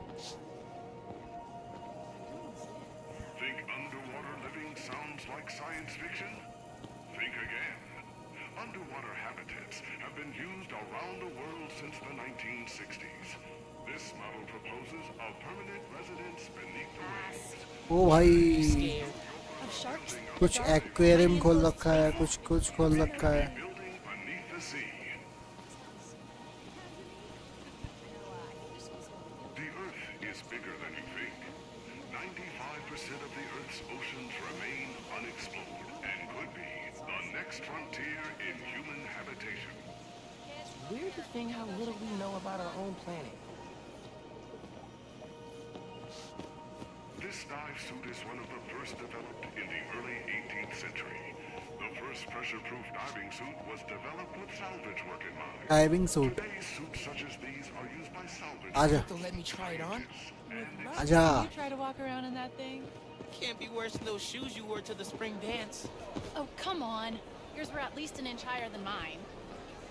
ओ भाई कुछ एक्वेरियम खोल रखा है कुछ कुछ खोल रखा है diving suit. Aja. let me try it on. Aja. try to walk around in that thing. Can't be worse than those shoes you wore to the spring dance. Oh come on, yours were at least an inch higher than mine.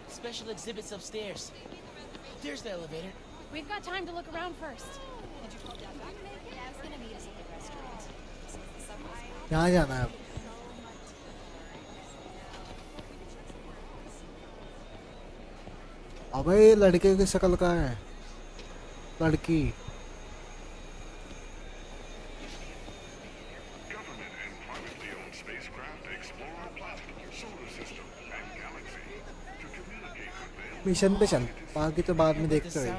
Special exhibits upstairs. There's the elevator. We've got time to look around first. Did you call down back? Yeah, I was gonna meet us at the restaurant. अबे लड़के की शक्ल का है लड़की mission पे चल बाकी तो बाद में देखते हैं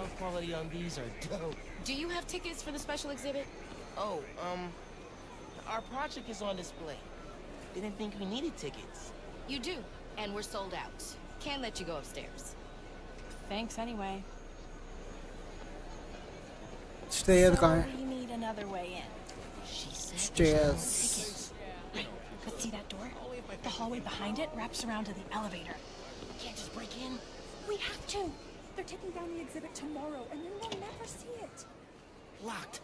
Do you have tickets for the special exhibit? Oh, um our project is on display. Didn't think we needed tickets. You do, and we're sold out. Can't let you go upstairs. Thanks anyway. Stay so the car. We need another way in. She said Stairs. Right. But see that door? The hallway behind it wraps around to the elevator. We can't just break in. We have to. They're taking down the exhibit tomorrow, and then we'll never see it. Locked.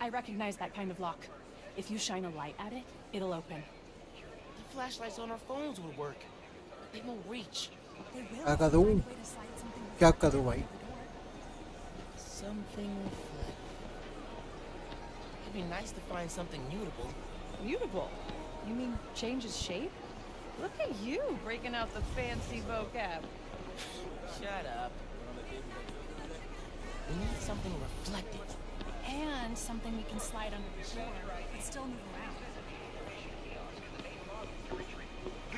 I recognize that kind of lock. If you shine a light at it, it'll open. The flashlights on our phones will work. A um. Cabe aí. Something It'd be nice to find something mutable. Mutable? You mean changes shape? Look at you breaking out the fancy vocab. Shut up. We need something reflective. And something we can slide under the floor, but still move around.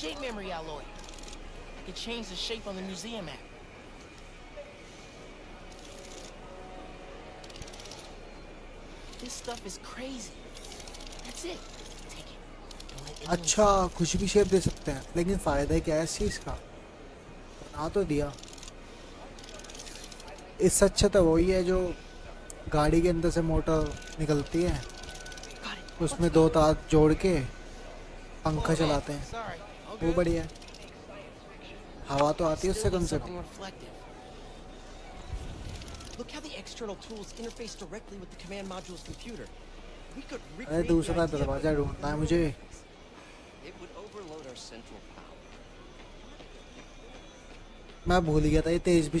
shape memory alloy. I could change the shape on the museum app. This stuff is crazy. That's it. Take it. Don't let अच्छा कुछ भी shape दे सकते हैं लेकिन फ़ायदा क्या है इस चीज़ का बना तो दिया इससे अच्छा तो वही है जो गाड़ी के अंदर से मोटर निकलती है उसमें दो तार जोड़ के पंखा चलाते हैं वो बढ़िया हवा तो आती है उससे कम से कम Look how the external tools interface directly with the command module's computer. We could recreate अरे दूसरा दरवाजा ढूंढना है मुझे It would overload our central power. I forgot गया था ये तेज भी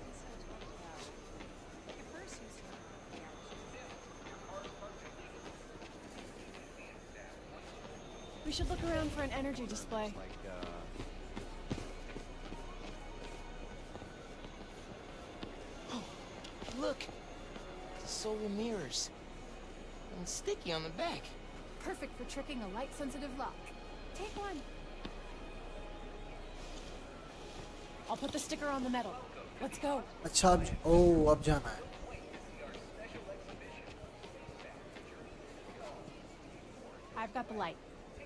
We should look around for an energy display. Oh, look! The solar mirrors. And sticky on the back. Perfect for tricking a light-sensitive lock. Take one. I'll put the sticker on the metal. Let's go. अच्छा oh, ओ अब I've got the light.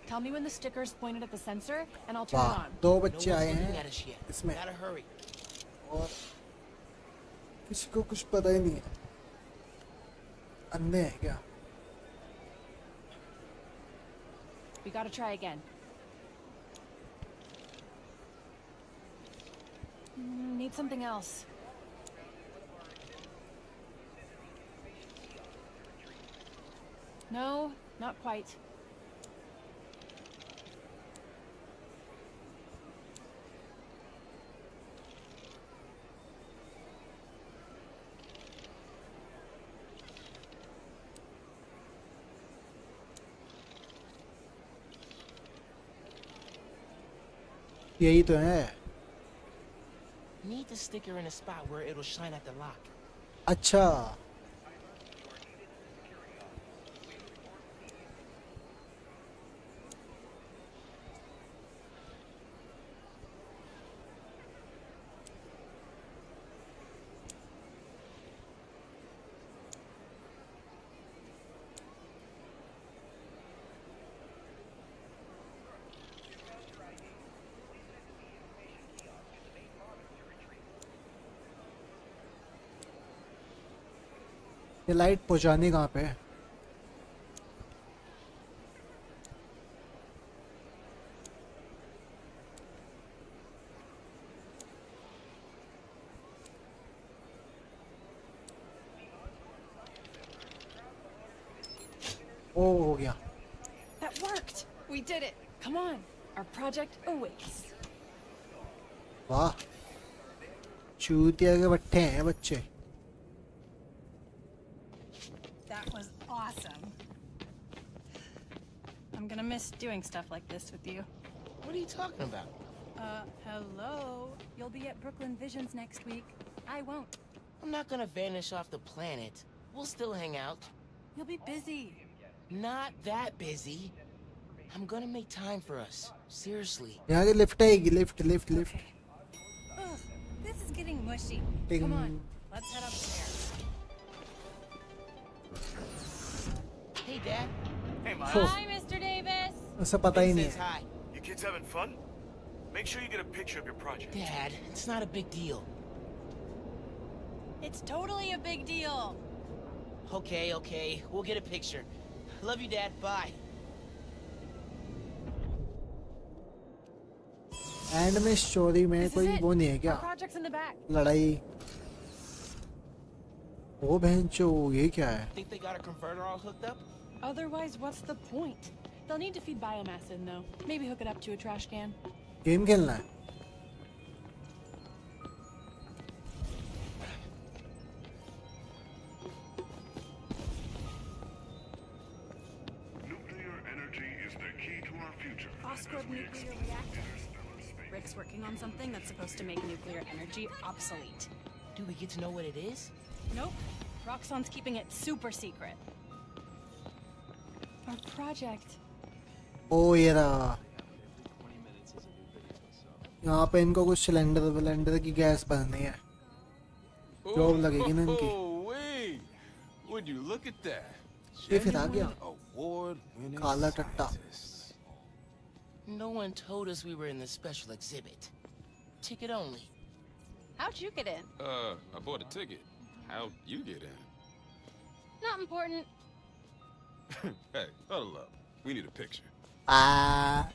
Tell me when the sticker's pointed at the sensor, and I'll turn it on. दो बच्चे आए हैं इसमें और किसी को कुछ पता ही नहीं है अंधे हैं क्या We gotta try again. Mm, need something else. No, not quite. यही तो है अच्छा ये लाइट पहुंचानी कहाँ पे चूतिया के बट्ठे हैं बच्चे doing stuff like this with you. What are you talking about? Uh, hello? You'll be at Brooklyn Visions next week. I won't. I'm not gonna vanish off the planet. We'll still hang out. You'll be busy. Not that busy. I'm gonna make time for us. Seriously. Yeah, lift, lift, lift, lift. Ugh, this is getting mushy. Ding. Come on, let's head upstairs. Hey, Dad. Hey, Mom. Nasa patay niya. You kids having fun? Make sure you get a picture of your project. Dad, it's not a big deal. It's totally a big deal. Okay, okay. We'll get a picture. Love you, Dad. Bye. End में story में कोई वो नहीं है क्या लड़ाई वो बहन चो ये क्या है Otherwise, what's the point? They'll need to feed biomass in though. Maybe hook it up to a trash can. Game nuclear है. Rick's working on something that's supposed to make nuclear energy obsolete. Do we get to know what it is? Nope. Roxxon's keeping it super secret. Our project Oh yeah! यहाँ पे इनको कुछ cylinder विलेंडर की gas भरनी है job लगेगी ना इनकी Would you look at that? ये फिर आ गया काला टट्टा No one told us we were in the special exhibit. Ticket only. How'd you get in? Uh, I bought a ticket. How'd you get in? Not important. [laughs] hey, huddle up. We need a picture. Ah.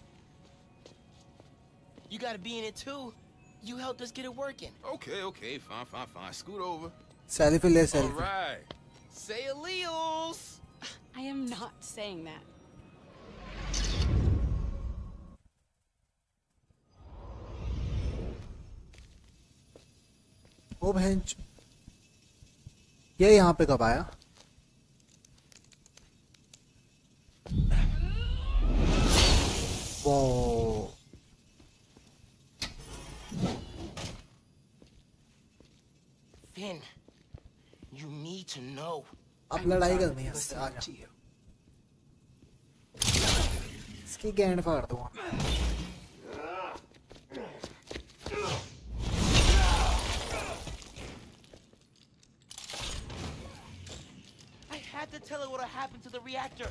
You gotta be in it too. You helped us get it working. Okay, okay, fine, fine, fine. Scoot over. Selfie le selfie. All right. Say alleles. I am not saying that. Oh, bench. ये यहाँ पे कब Phin, you need to know. अब लड़ाई करनी है इससे आजा इसकी गेंद फाड़ I had to tell her what happened to the reactor.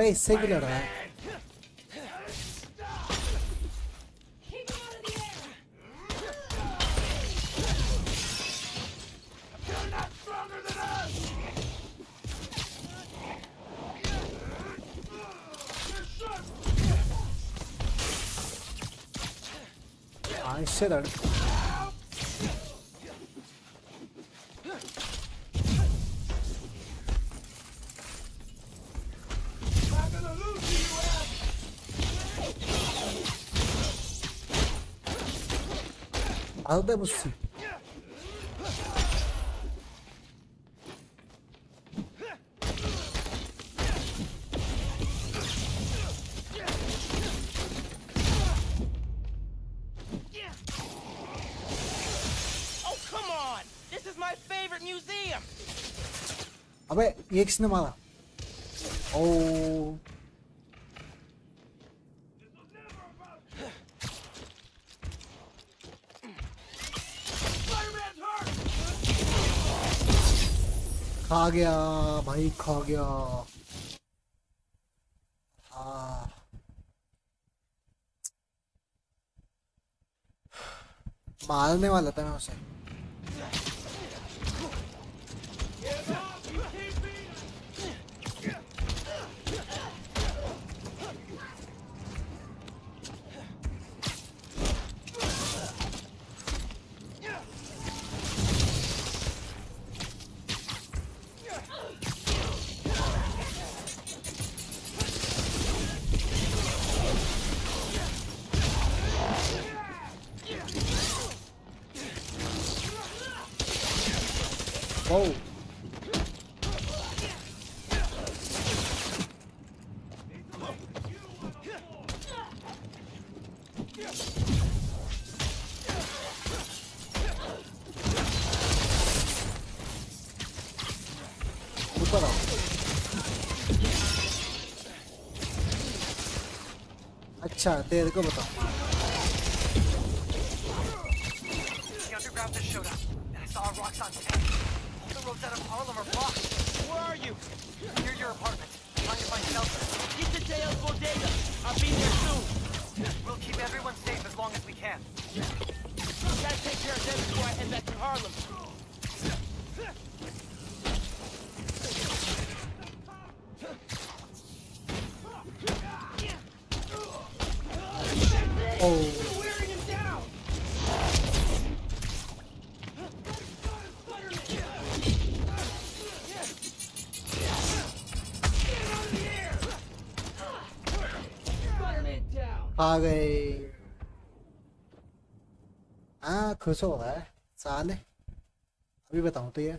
Wey, seguilerá. I said that. Oh, I'll my favorite museum. see. अबे ये किसने मारा ओ गया भाई खा गया हाँ मारने वाला था मैं उसे अच्छा तेरे को बताओ खुश हो रहा है साले अभी बताऊँ तो यार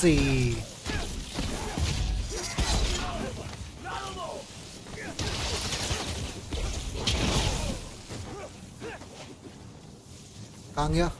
see. Càng nhá.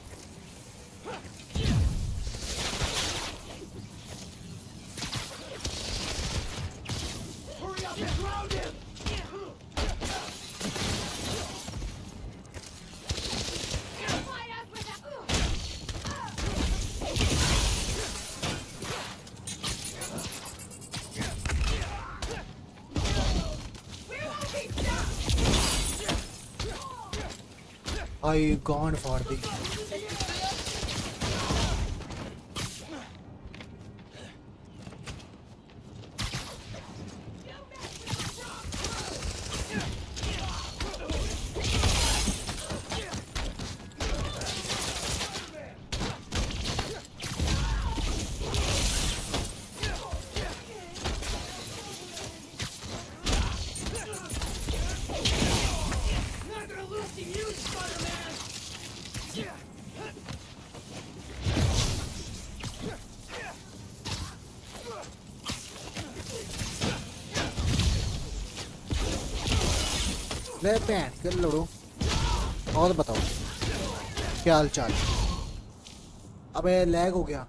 I've gone for the क्या हाल चाल अब लैग हो गया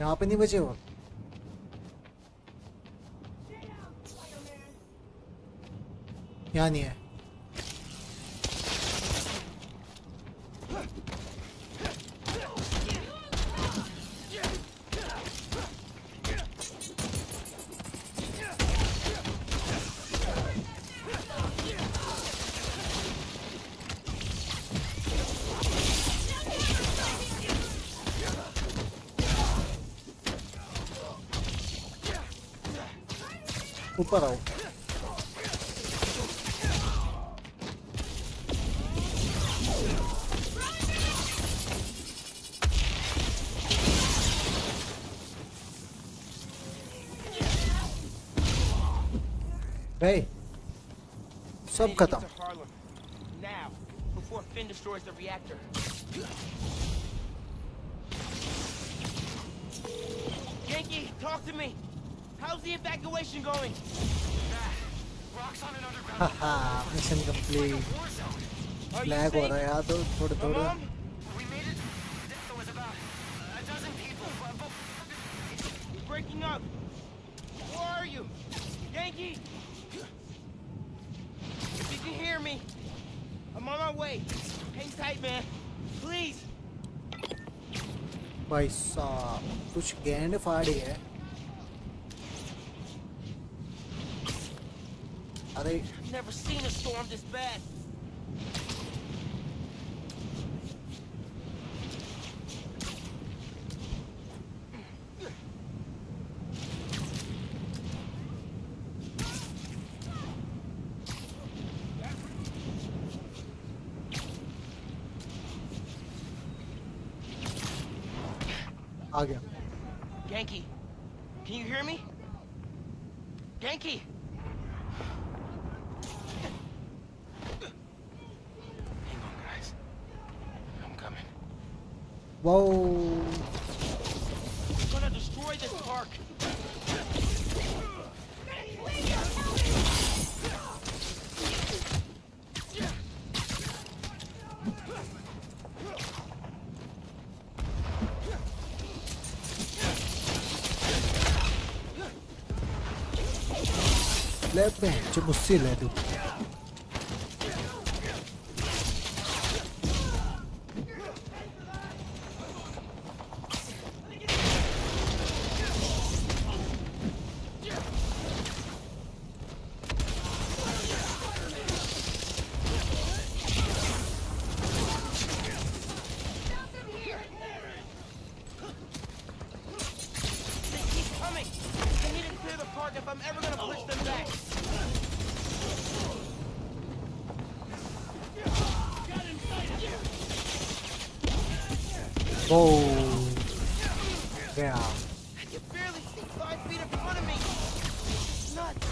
यहाँ पे नहीं बचे वो يعني Vou parar. लैग हो रहा है यार तो थोड़े थोड़े Breaking up. Where are you, Yankee? If you can hear me, I'm on my way. Hang tight, man. Please. भाई साहब कुछ गेंड फाड़ी है é bem de Whoa. Yeah. I can barely see five feet in front of me. It's nuts.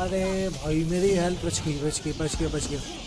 अरे भाई मेरी help बच गई बच गई बच गया बच गया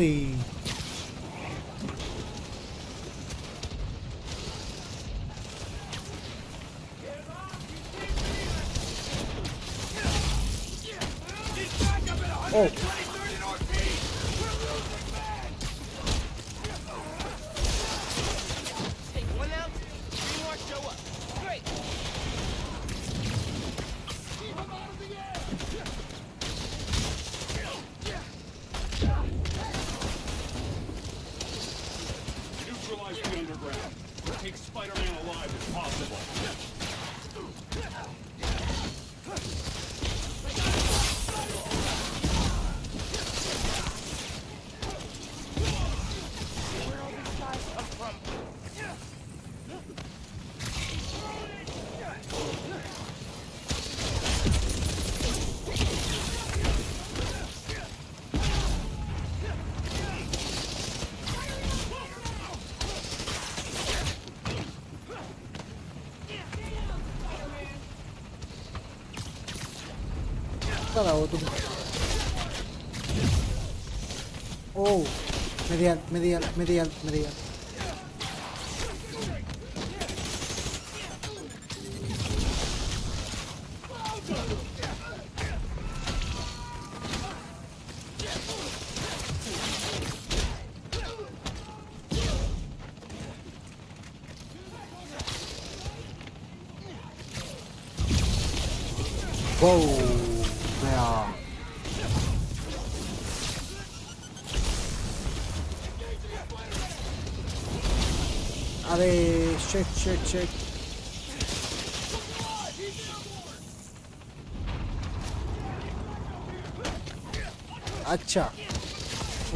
see Medial, medial, medial, medial. shake. अच्छा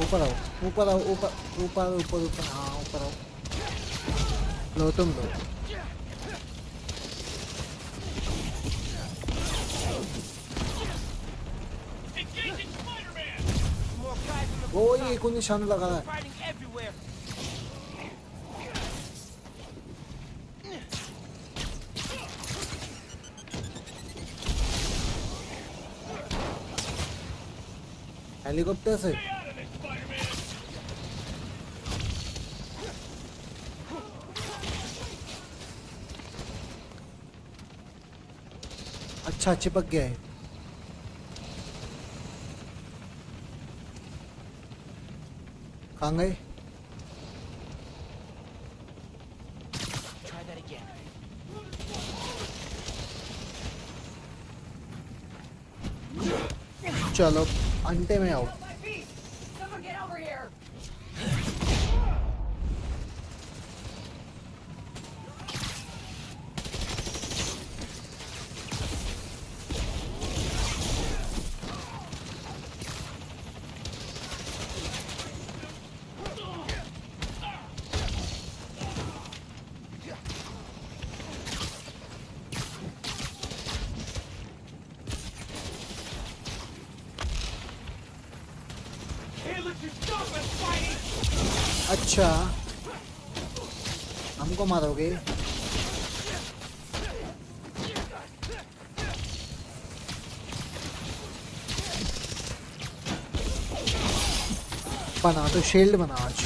ऊपर आओ ऊपर आओ ऊपर ऊपर ऊपर ऊपर हाँ ऊपर आओ लो तुम लो वो ये कुछ निशान लगा रहा है हेलीकॉप्टर से अच्छा चिपक गया है कहाँ गए चलो 안 되면 그 को मारोगे बना तो शील्ड बना आज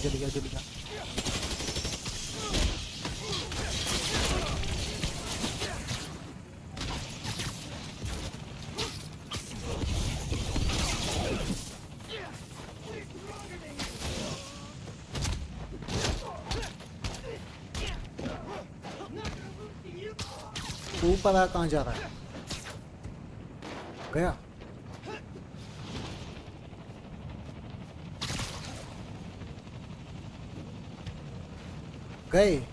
गया चली गया चली गया ऊपर आ कहाँ जा रहा है Hey,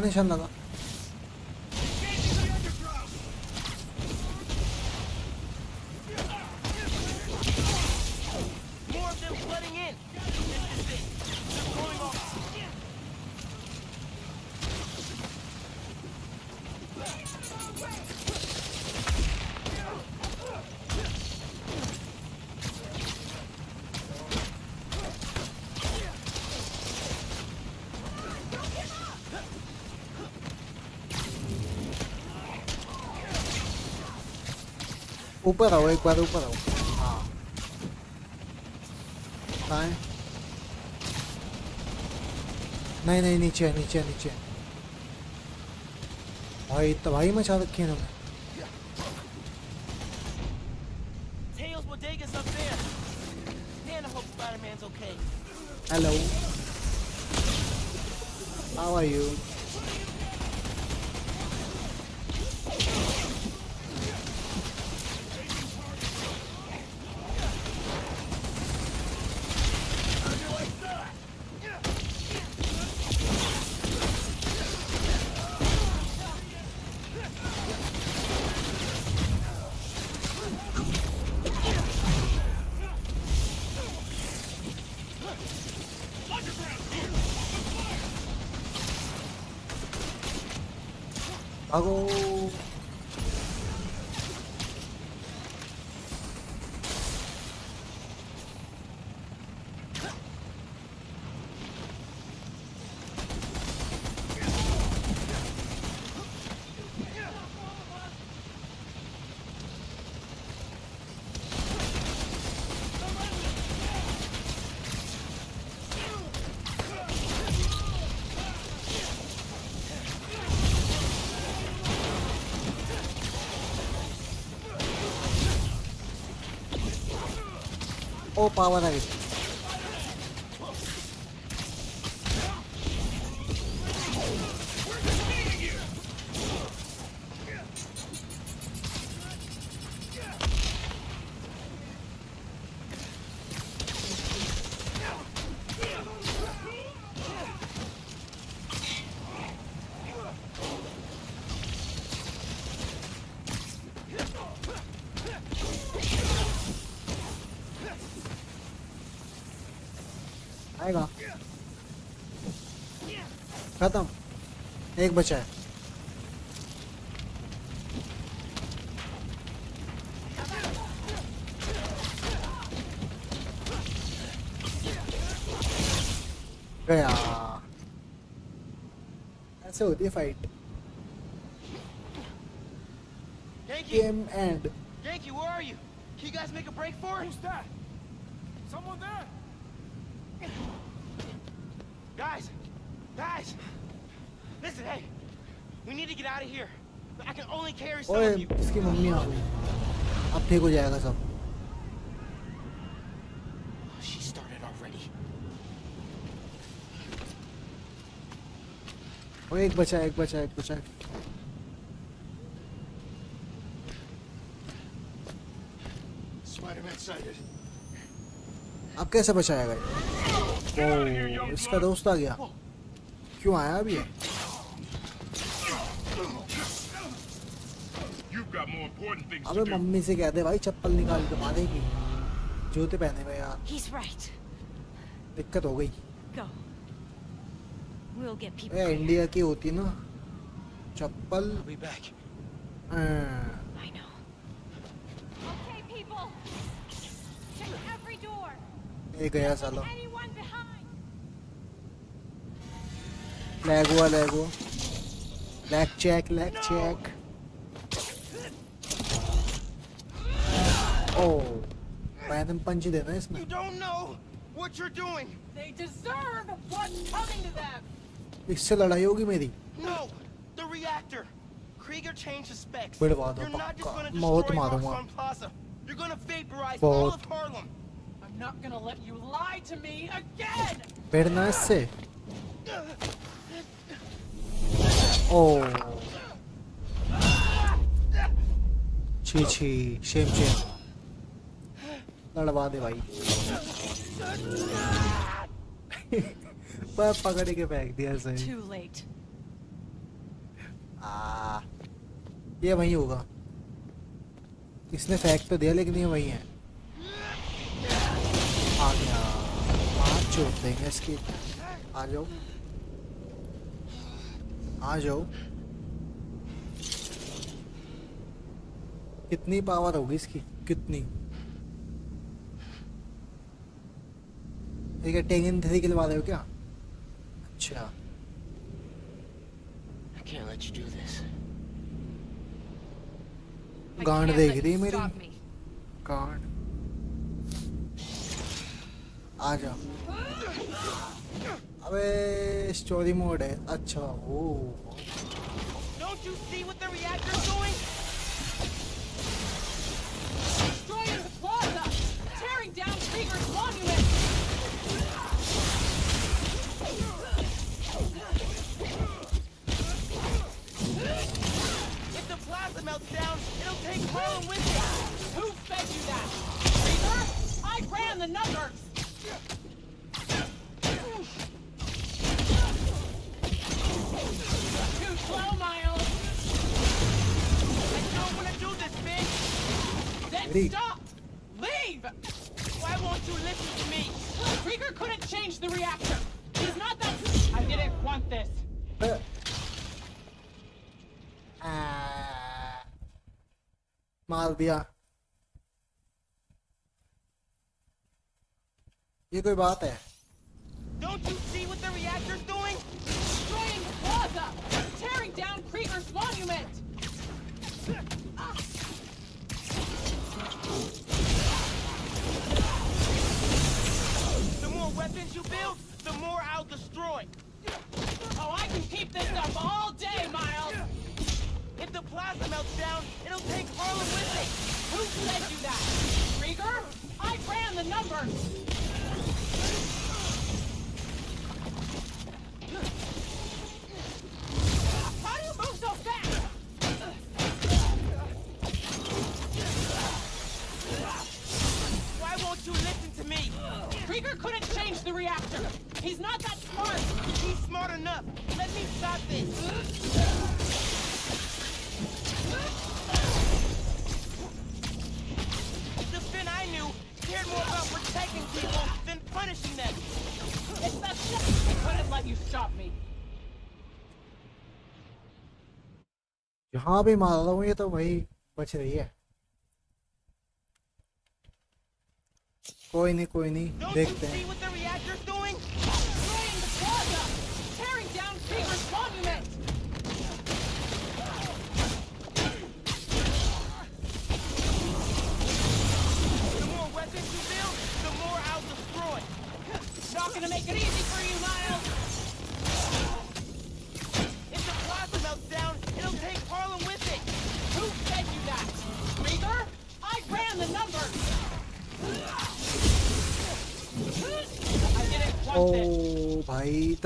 ねシャンナが ऊपर आओ एक बार ऊपर आओ हाँ नहीं नहीं नीचे नीचे नीचे भाई तबाही मचा रखी है ना 아고 ओ पावर है बचा है गया ऐसे होती है फाइट गेम एंड ओए इसकी मम्मी आ गई अब ठीक हो जाएगा सब ओए एक बचा एक बचा एक बचा अब कैसे बचाया गया इसका दोस्त आ गया क्यों आया अभी है? अबे मम्मी से कह दे भाई चप्पल निकाल के मारेगी जूते पहने में यार right. दिक्कत हो गई ए, इंडिया की होती ना चप्पल हाँ। गया साला लैग हुआ लैग हुआ lag check lag check Oh, random You don't know what you're doing. They deserve what's coming to them. इससे लड़ाई होगी मेरी. No, the reactor. Krieger changed the specs. to दो पक्का. मौत मारूंगा. You're gonna vaporize all of Harlem. I'm not gonna let you lie to me again. भिड़ना इससे. Oh. Chi chi, shame shame. लड़वा दे भाई पर पकड़ के फेंक दिया सही ये वही होगा इसने फेंक तो दिया लेकिन ये वही है आ गया हाथ छोड़ देंगे इसकी आ जाओ आ जाओ कितनी पावर होगी इसकी कितनी देखिए टेंगन थ्री के वाले क्या अच्छा गांड देख रही मेरी गांड आ जा अबे स्टोरी मोड है अच्छा ओ don't you see what the reactor is doing destroying the plaza tearing down figures monument comes down, it'll take Harlem with it. Who fed you that? Reaper? I ran the numbers. stop. Leave. Why won't you listen to me? Krieger couldn't change the reactor. He's not that. I didn't want this. Uh. Uh... मालदिया ये कोई बात है Don't you see what the reactor's doing? Destroying the plaza! Tearing down Krieger's monument! The more weapons you build, the more I'll destroy. Oh, I can keep this up all day, Miles! If the plasma melts down, it'll take Harlem with it! Who said you that? Krieger? I ran the numbers! Krieger couldn't change the reactor! He's not that smart! He's smart enough! Let me stop this! The Phin I knew cared more about protecting people than punishing them. It's not I couldn't let you stop me. जहां भी मार रहा हूँ ये तो वही बच रही है कोई नहीं कोई नहीं देखते हैं gonna make it easy for you, Miles! If the melts down, it'll take with it! Who you that? Reaver? I ran the numbers! Oh, हैं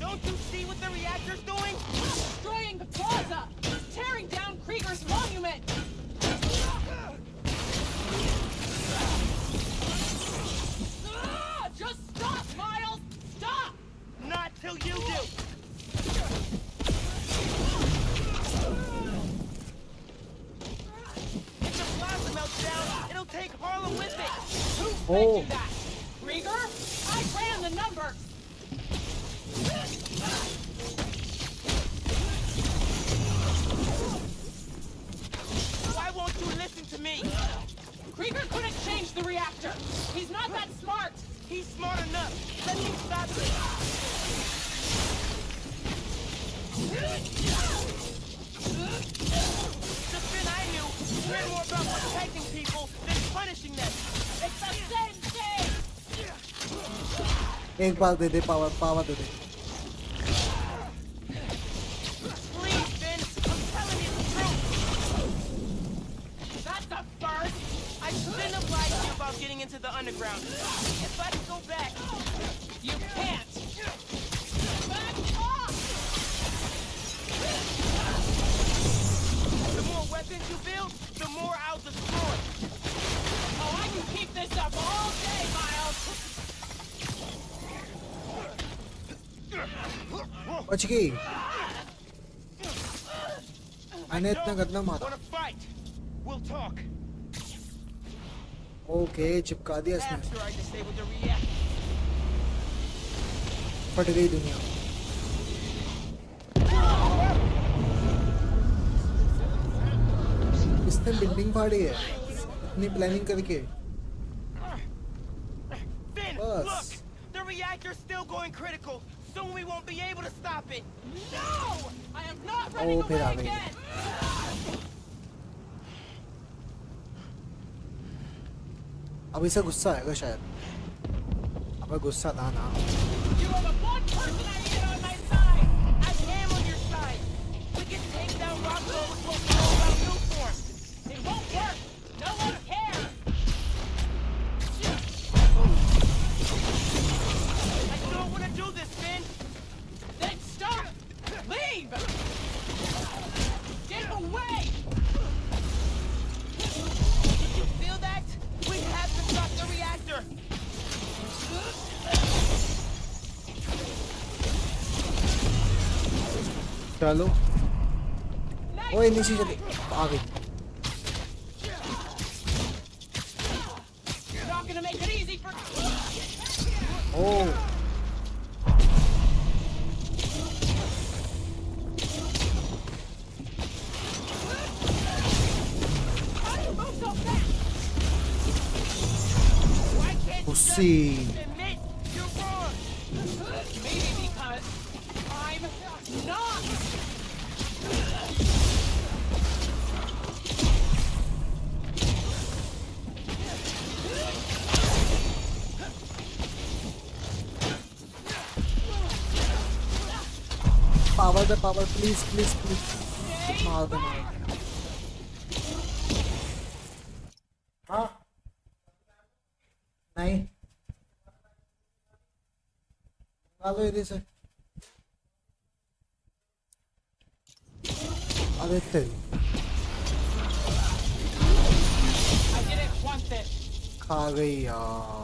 Don't you see what the reactor's doing? Plaza! Tearing down Krieger's monument! Ah, just stop, Miles! Stop! Not till you do! If the melts Down, it'll take Harlem with it. Who oh. you that? Krieger? I ran the numbers. me! Krieger couldn't change the reactor! He's not that smart! He's smart enough! Let me stop it. The Phin I knew cared more about protecting people than punishing them! It's the same thing! Enquanto de pala, pala de I shouldn't have lied to you about getting into the underground. If I could go back, you can't! The more weapons you build, the more I'll destroy. Oh, I can keep this up all day, Miles! Oh, sige. Annette na ganda mata. Wanna fight? We'll talk. Okay चिपका दिया इसने फट गई दुनिया इसने building फाड़ी है अपनी प्लानिंग करके बस The reactor's still going critical. Soon we won't be able to stop it. No! I am not running oh, away again! अब इसे गुस्सा आएगा शायद अब गुस्सा था ना Leave! shallow. Oy, hindi siya dali. Bakit? Oh. Pussy. all the power, please, please, please. All the power. हाँ नहीं निकालो I didn't. तेरी खा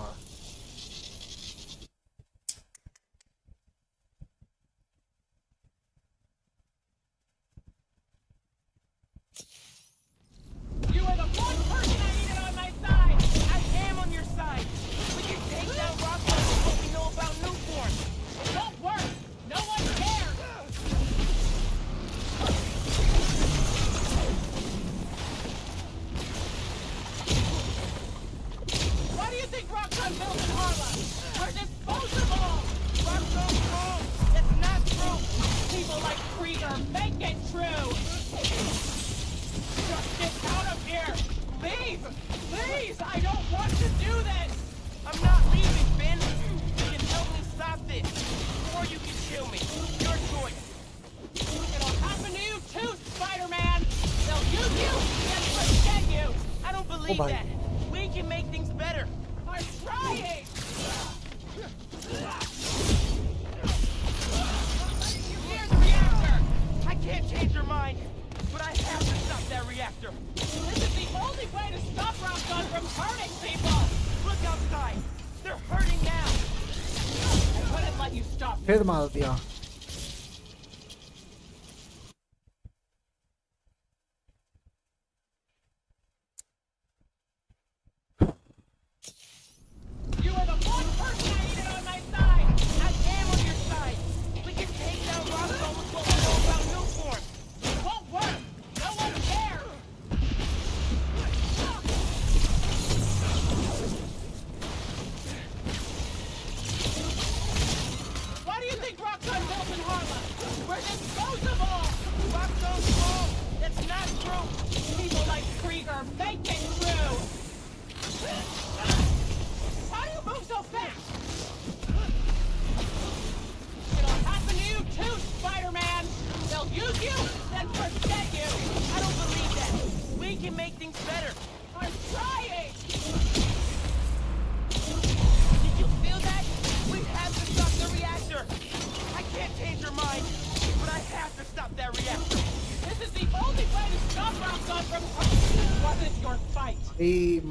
m 的 u l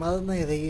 അതൊന്നും ഇത് ഈ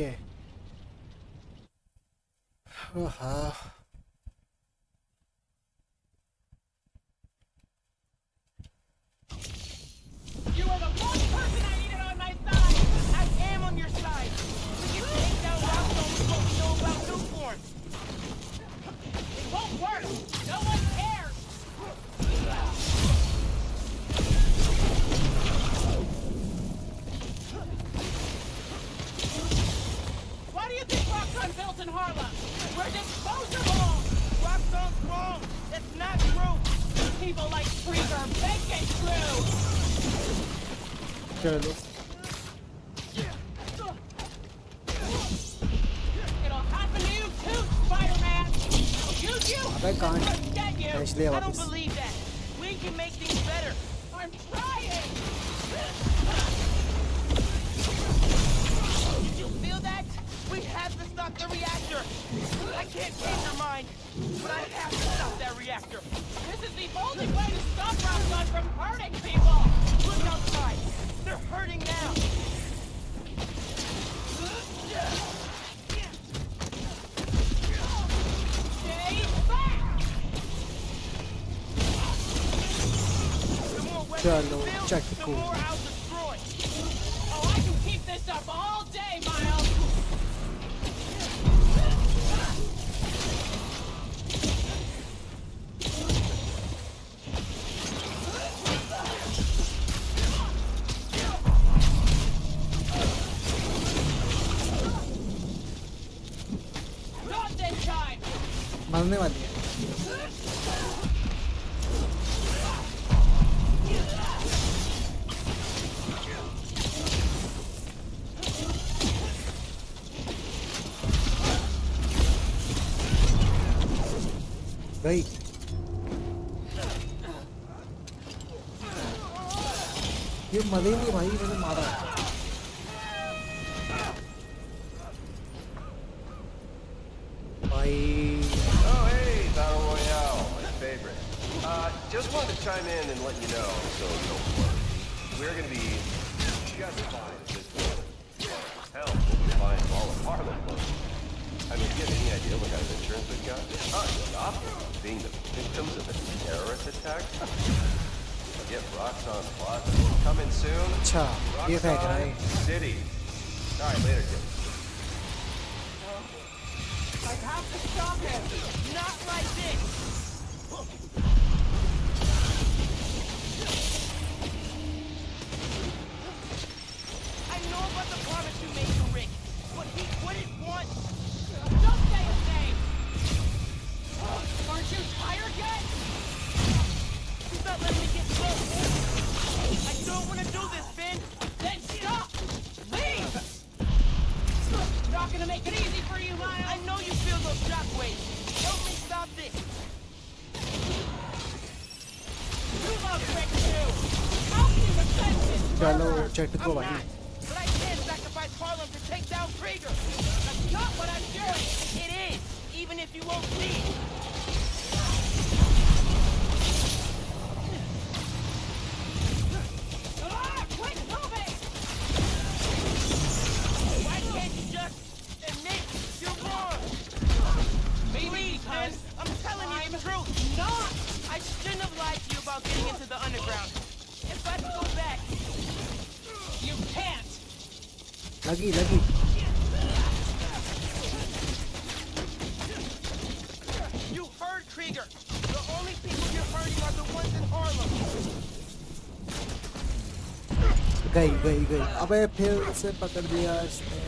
चलो चटकू Academia check the door. गई अबे फिर से पकड़ दिया इसने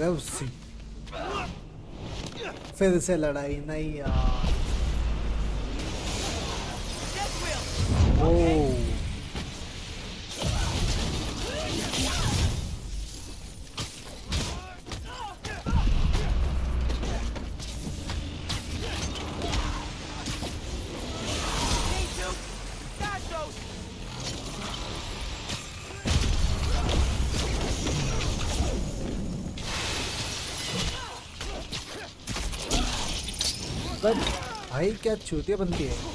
जाएगा उससे फिर से लड़ाई नहीं यार क्या चूतिया बनती है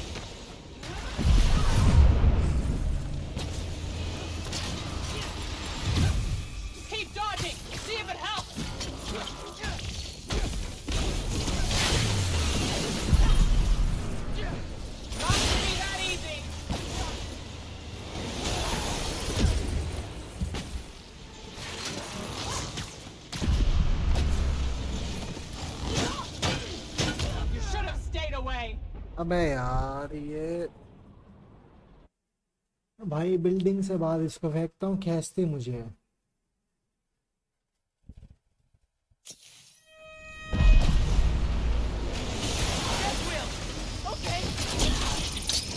बिल्डिंग से बाहर इसको फेंकता हूँ खेचते मुझे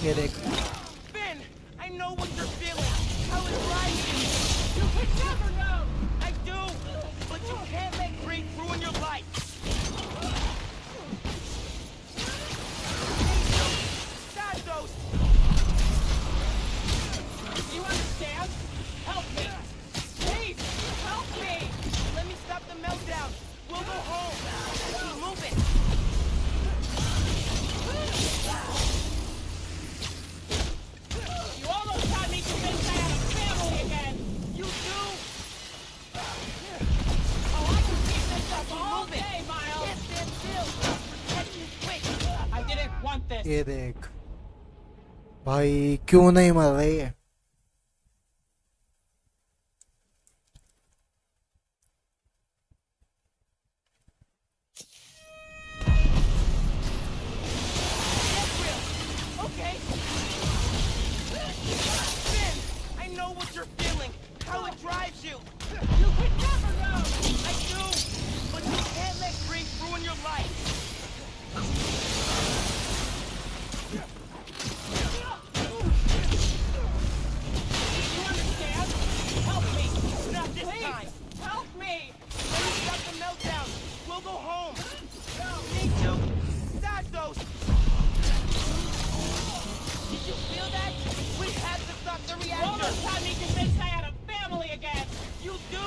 ये देख I do. But you can't let ruin your life. We'll go home. Keep moving. You almost taught me to think I had a family again. You do? Oh, I can keep this up Keep all moving. day, Miles. Can't stand still. Quick. I didn't want this. ये देख भाई क्यों नहीं मर रही है you do!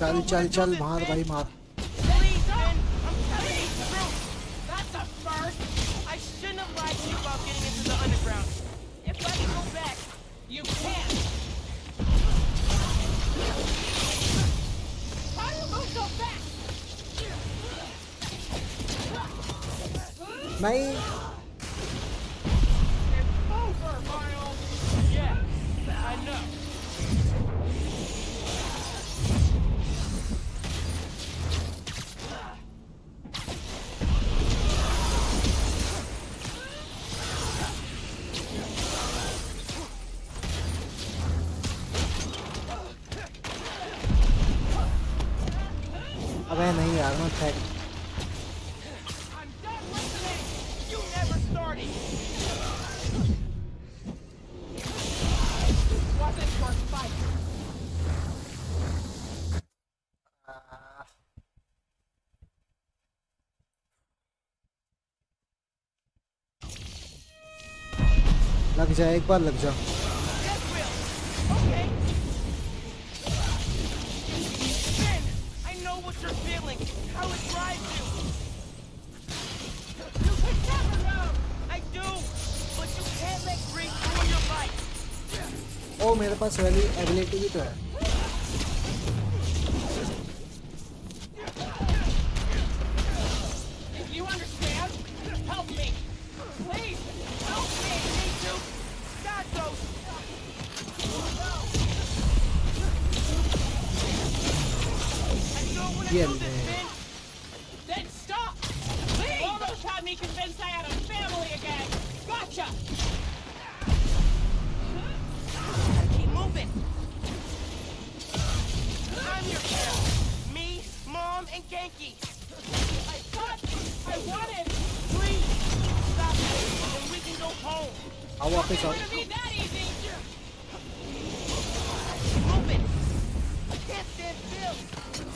चल चल चल मार भाई मार Bye. जा एक बार लग जा ओ मेरे पास वैली एबिलिटी भी तो है Please! yeah, man. Then stop! Please! Almost had me convinced I had a family again! Gotcha! Gotta keep moving! I'm your hero! Me, Mom, and Ganke! I thought I wanted! Please! Stop me, and we can go home! I'll walk this up. Keep moving! I can't stand still!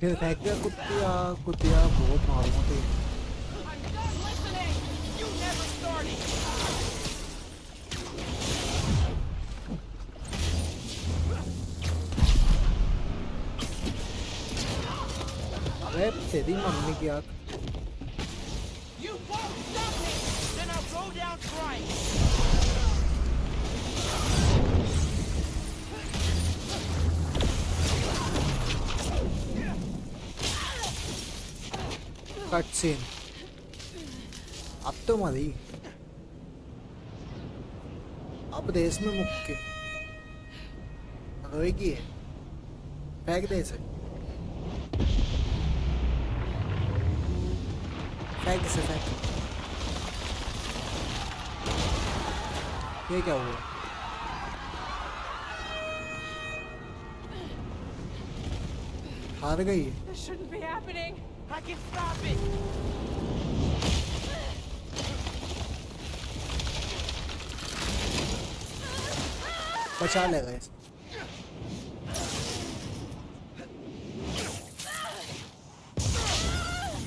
फिर फेंक दिया कुत्तिया कुत्तिया बहुत मारूंगा तो अरे तेरी mummy की आंख സെയിം അത് മതി अब देश में मुख्य लोहे की है फेंक दे इसे फेंक इसे फेंक ये क्या हुआ हार गई बचा ले गए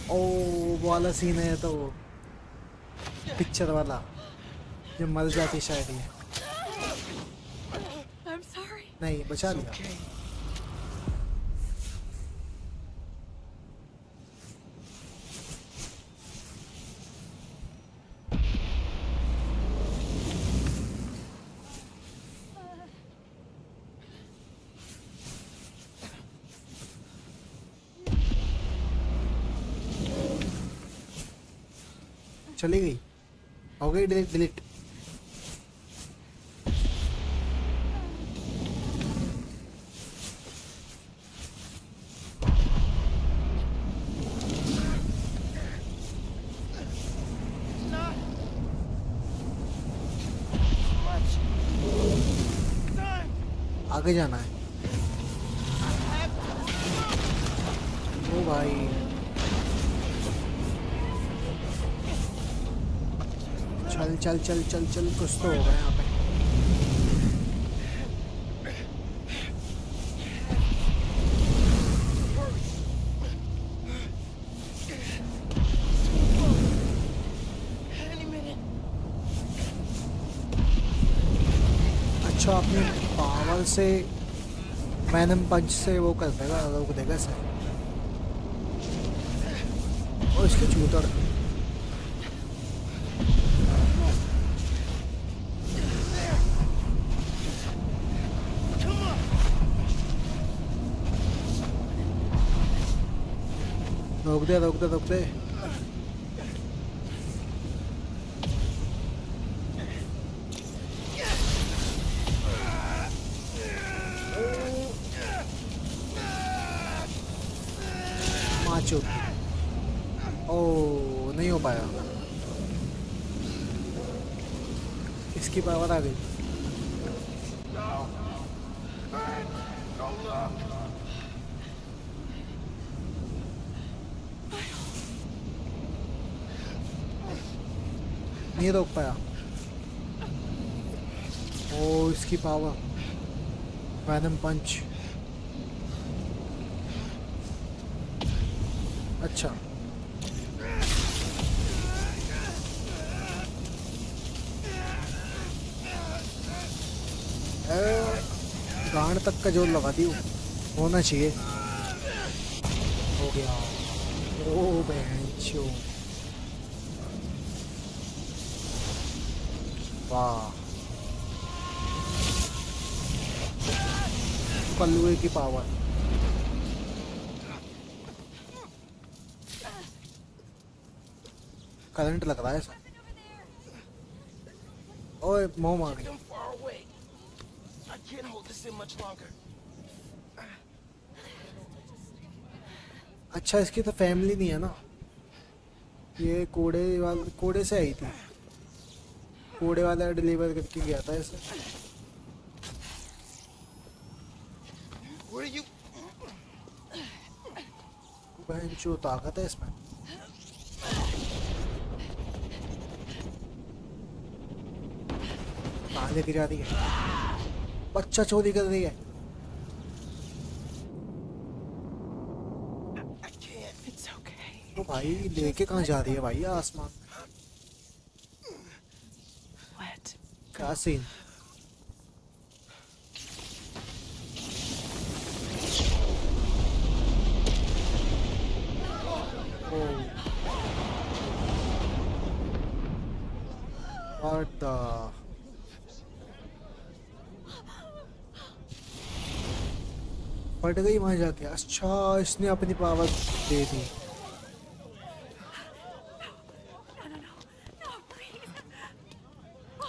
ओ वाला सीन है तो पिक्चर वाला ये मर जाती शायद ये नहीं बचा लिया हो गई डिलीट डिलीट आगे जाना है चल चल चल चल कुछ तो होगा यहाँ पे अच्छा अपने पावर से मैनम पंच से वो कर देगा देगा सर और इसके जूतर रोक दे रोक दे रोक दे power. Venom punch. acha गांड तक का जोर लगा दी होना चाहिए हो गया ओ बेंचो वाह कल्लुए की पावर करंट लग रहा है सर ओए मोह मार अच्छा इसकी तो फैमिली नहीं है ना ये कोड़े वाले कोड़े से आई थी कोड़े वाला डिलीवर करके गया था इसे बहन जो ताकत है इसमें ताले गिरा है बच्चा चोरी कर रही है तो भाई लेके कहा जा रही है भाई आसमान क्या सीन जाके अच्छा इसने अपनी पावर दे दी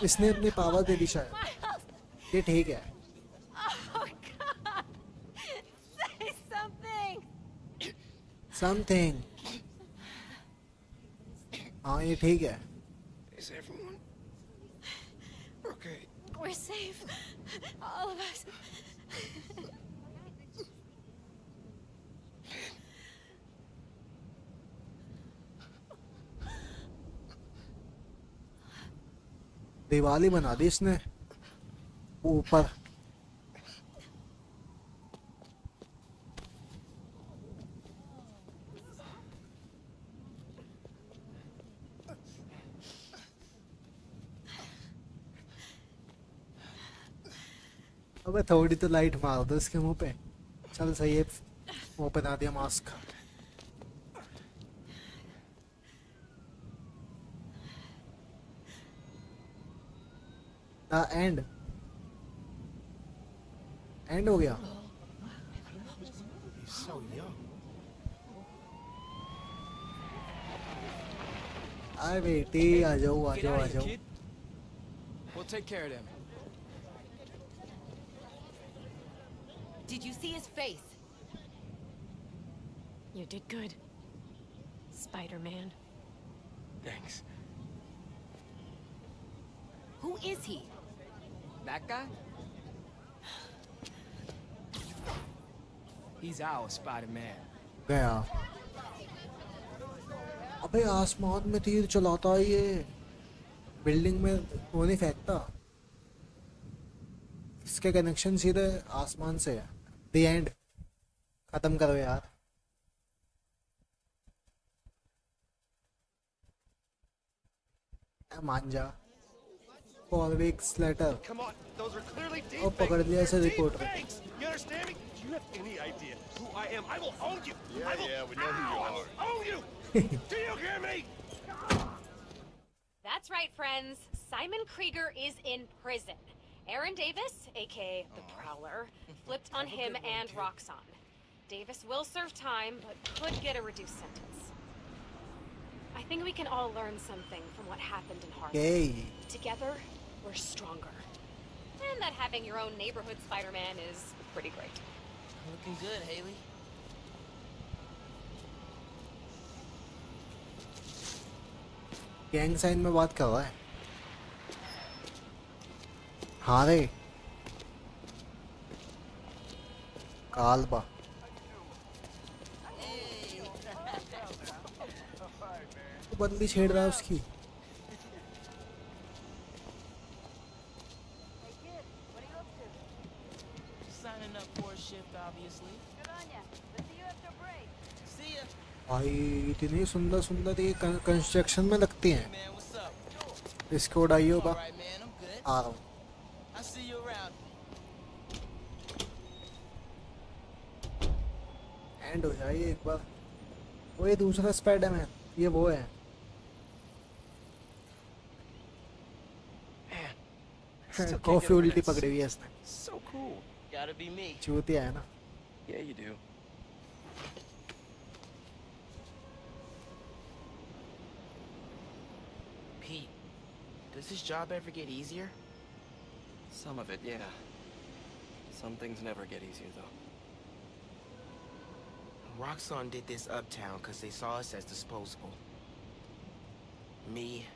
इसने अपनी पावर दे दी शायद ये ठीक है समथिंग हाँ ये ठीक है दिवाली बना दी इसने ऊपर अबे थोड़ी तो लाइट मार दो इसके मुंह पे चल सही है वो बना दिया मास्क And एंड एंड हो गया आए बेटी आ जाओ आ जाओ आ जाओ We'll take care of him. Did you see his face? You did good. Spider-Man. Thanks. Who is he? That guy? He's our Spider-Man. Yeah. अबे आसमान में तीर चलाता है ये बिल्डिंग में वो नहीं फेंकता इसके कनेक्शन सीधे आसमान से है दी एंड खत्म करो यार मान जा convicts letter. Come on, those are clearly deep. Oh, You understand me? Do you have any idea who I am? I will own you. Yeah, I will, yeah, we know ow, who you are. I will own you. [laughs] Do you hear me? That's right, friends. Simon Krieger is in prison. Aaron Davis, aka the Prowler, [laughs] flipped on him and too. Roxxon. Davis will serve time, but could get a reduced sentence. I think we can all learn something from what happened in Harlem. Yay. Together, we're stronger. And that having your own neighborhood Spider-Man is pretty great. Looking good, Hailey. Gang sign. में बात कर रहा Haan हाँ Kalba. कालबा बंदी छेड़ रहा भाई इतनी सुंदर सुंदर ये कंस्ट्रक्शन में लगती हैं इसको उड़ाई होगा आ रहा हूँ एंड हो जाए एक बार वो ये दूसरा स्पाइडरमैन ये वो है कॉफी उल्टी पकड़ी हुई है इसने चूतिया है ना Yeah, you do. Pete, does this job ever get easier? Some of it, yeah. Some things never get easier, though. Roxxon did this uptown because they saw us as disposable. Me,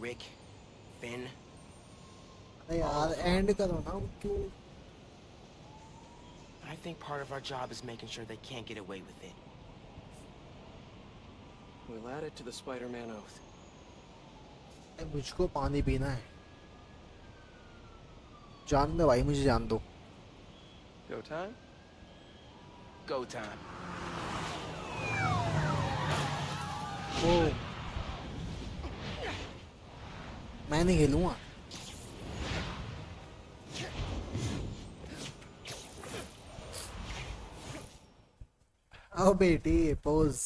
Rick, Phin. यार end करो ना क्यों I think part of our job is making sure they can't get away with it. We'll add it to the Spider-Man oath. मुझको पानी पीना है जान दो भाई मुझे जान दो Go time? Go time. ओ मैं नहीं खेलूंगा आओ बेटी pose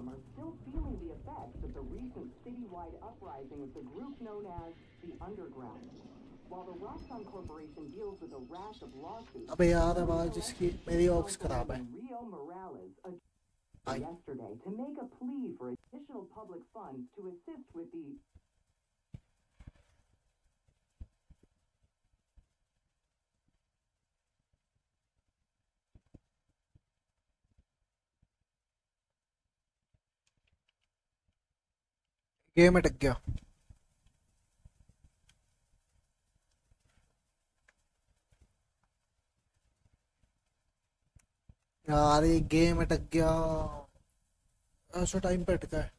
Harlem are still feeling the effects of the recent citywide uprising of the group known as the Underground. While the Roxxon Corporation deals with a rash of lawsuits, Rio Morales yesterday to make a plea for additional public funds to assist with the ये मैं टक गया यार ये game अटक गया ऐसा time पे अटका है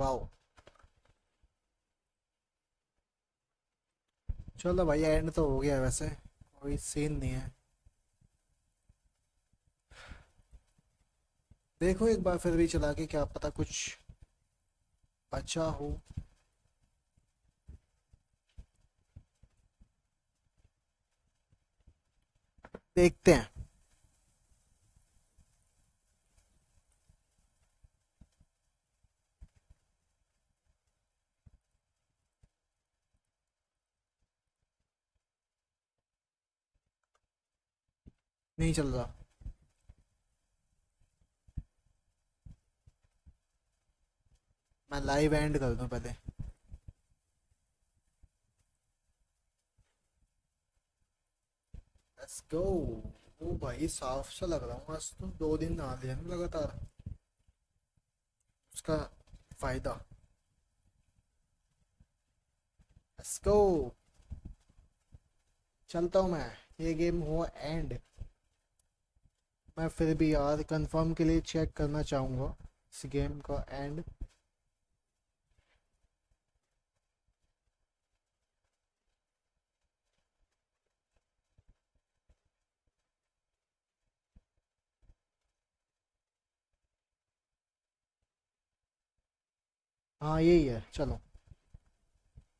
वाओ चलो भाई एंड तो हो गया वैसे कोई सीन नहीं है देखो एक बार फिर भी चला के क्या पता कुछ बचा हो देखते हैं नहीं चल रहा मैं लाइव एंड कर दूं पहले लेट्स गो ओ भाई साफ सा लग रहा हूँ आज तो दो दिन ना लिया ना लगातार उसका फायदा लेट्स गो चलता हूँ मैं ये गेम हुआ एंड मैं फिर भी यार कंफर्म के लिए चेक करना चाहूँगा इस गेम का एंड हाँ यही है चलो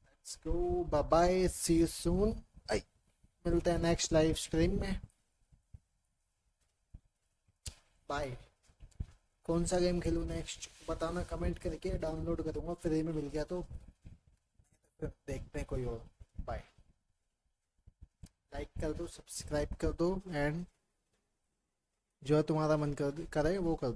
let's go bye see you soon मिलते हैं नेक्स्ट लाइव स्ट्रीम में बाय कौन सा गेम खेलूँ नेक्स्ट बताना कमेंट करके डाउनलोड करूँगा फ्री में मिल गया तो फिर देखते हैं कोई और बाय लाइक कर दो सब्सक्राइब कर दो एंड जो तुम्हारा मन कर करे वो कर दो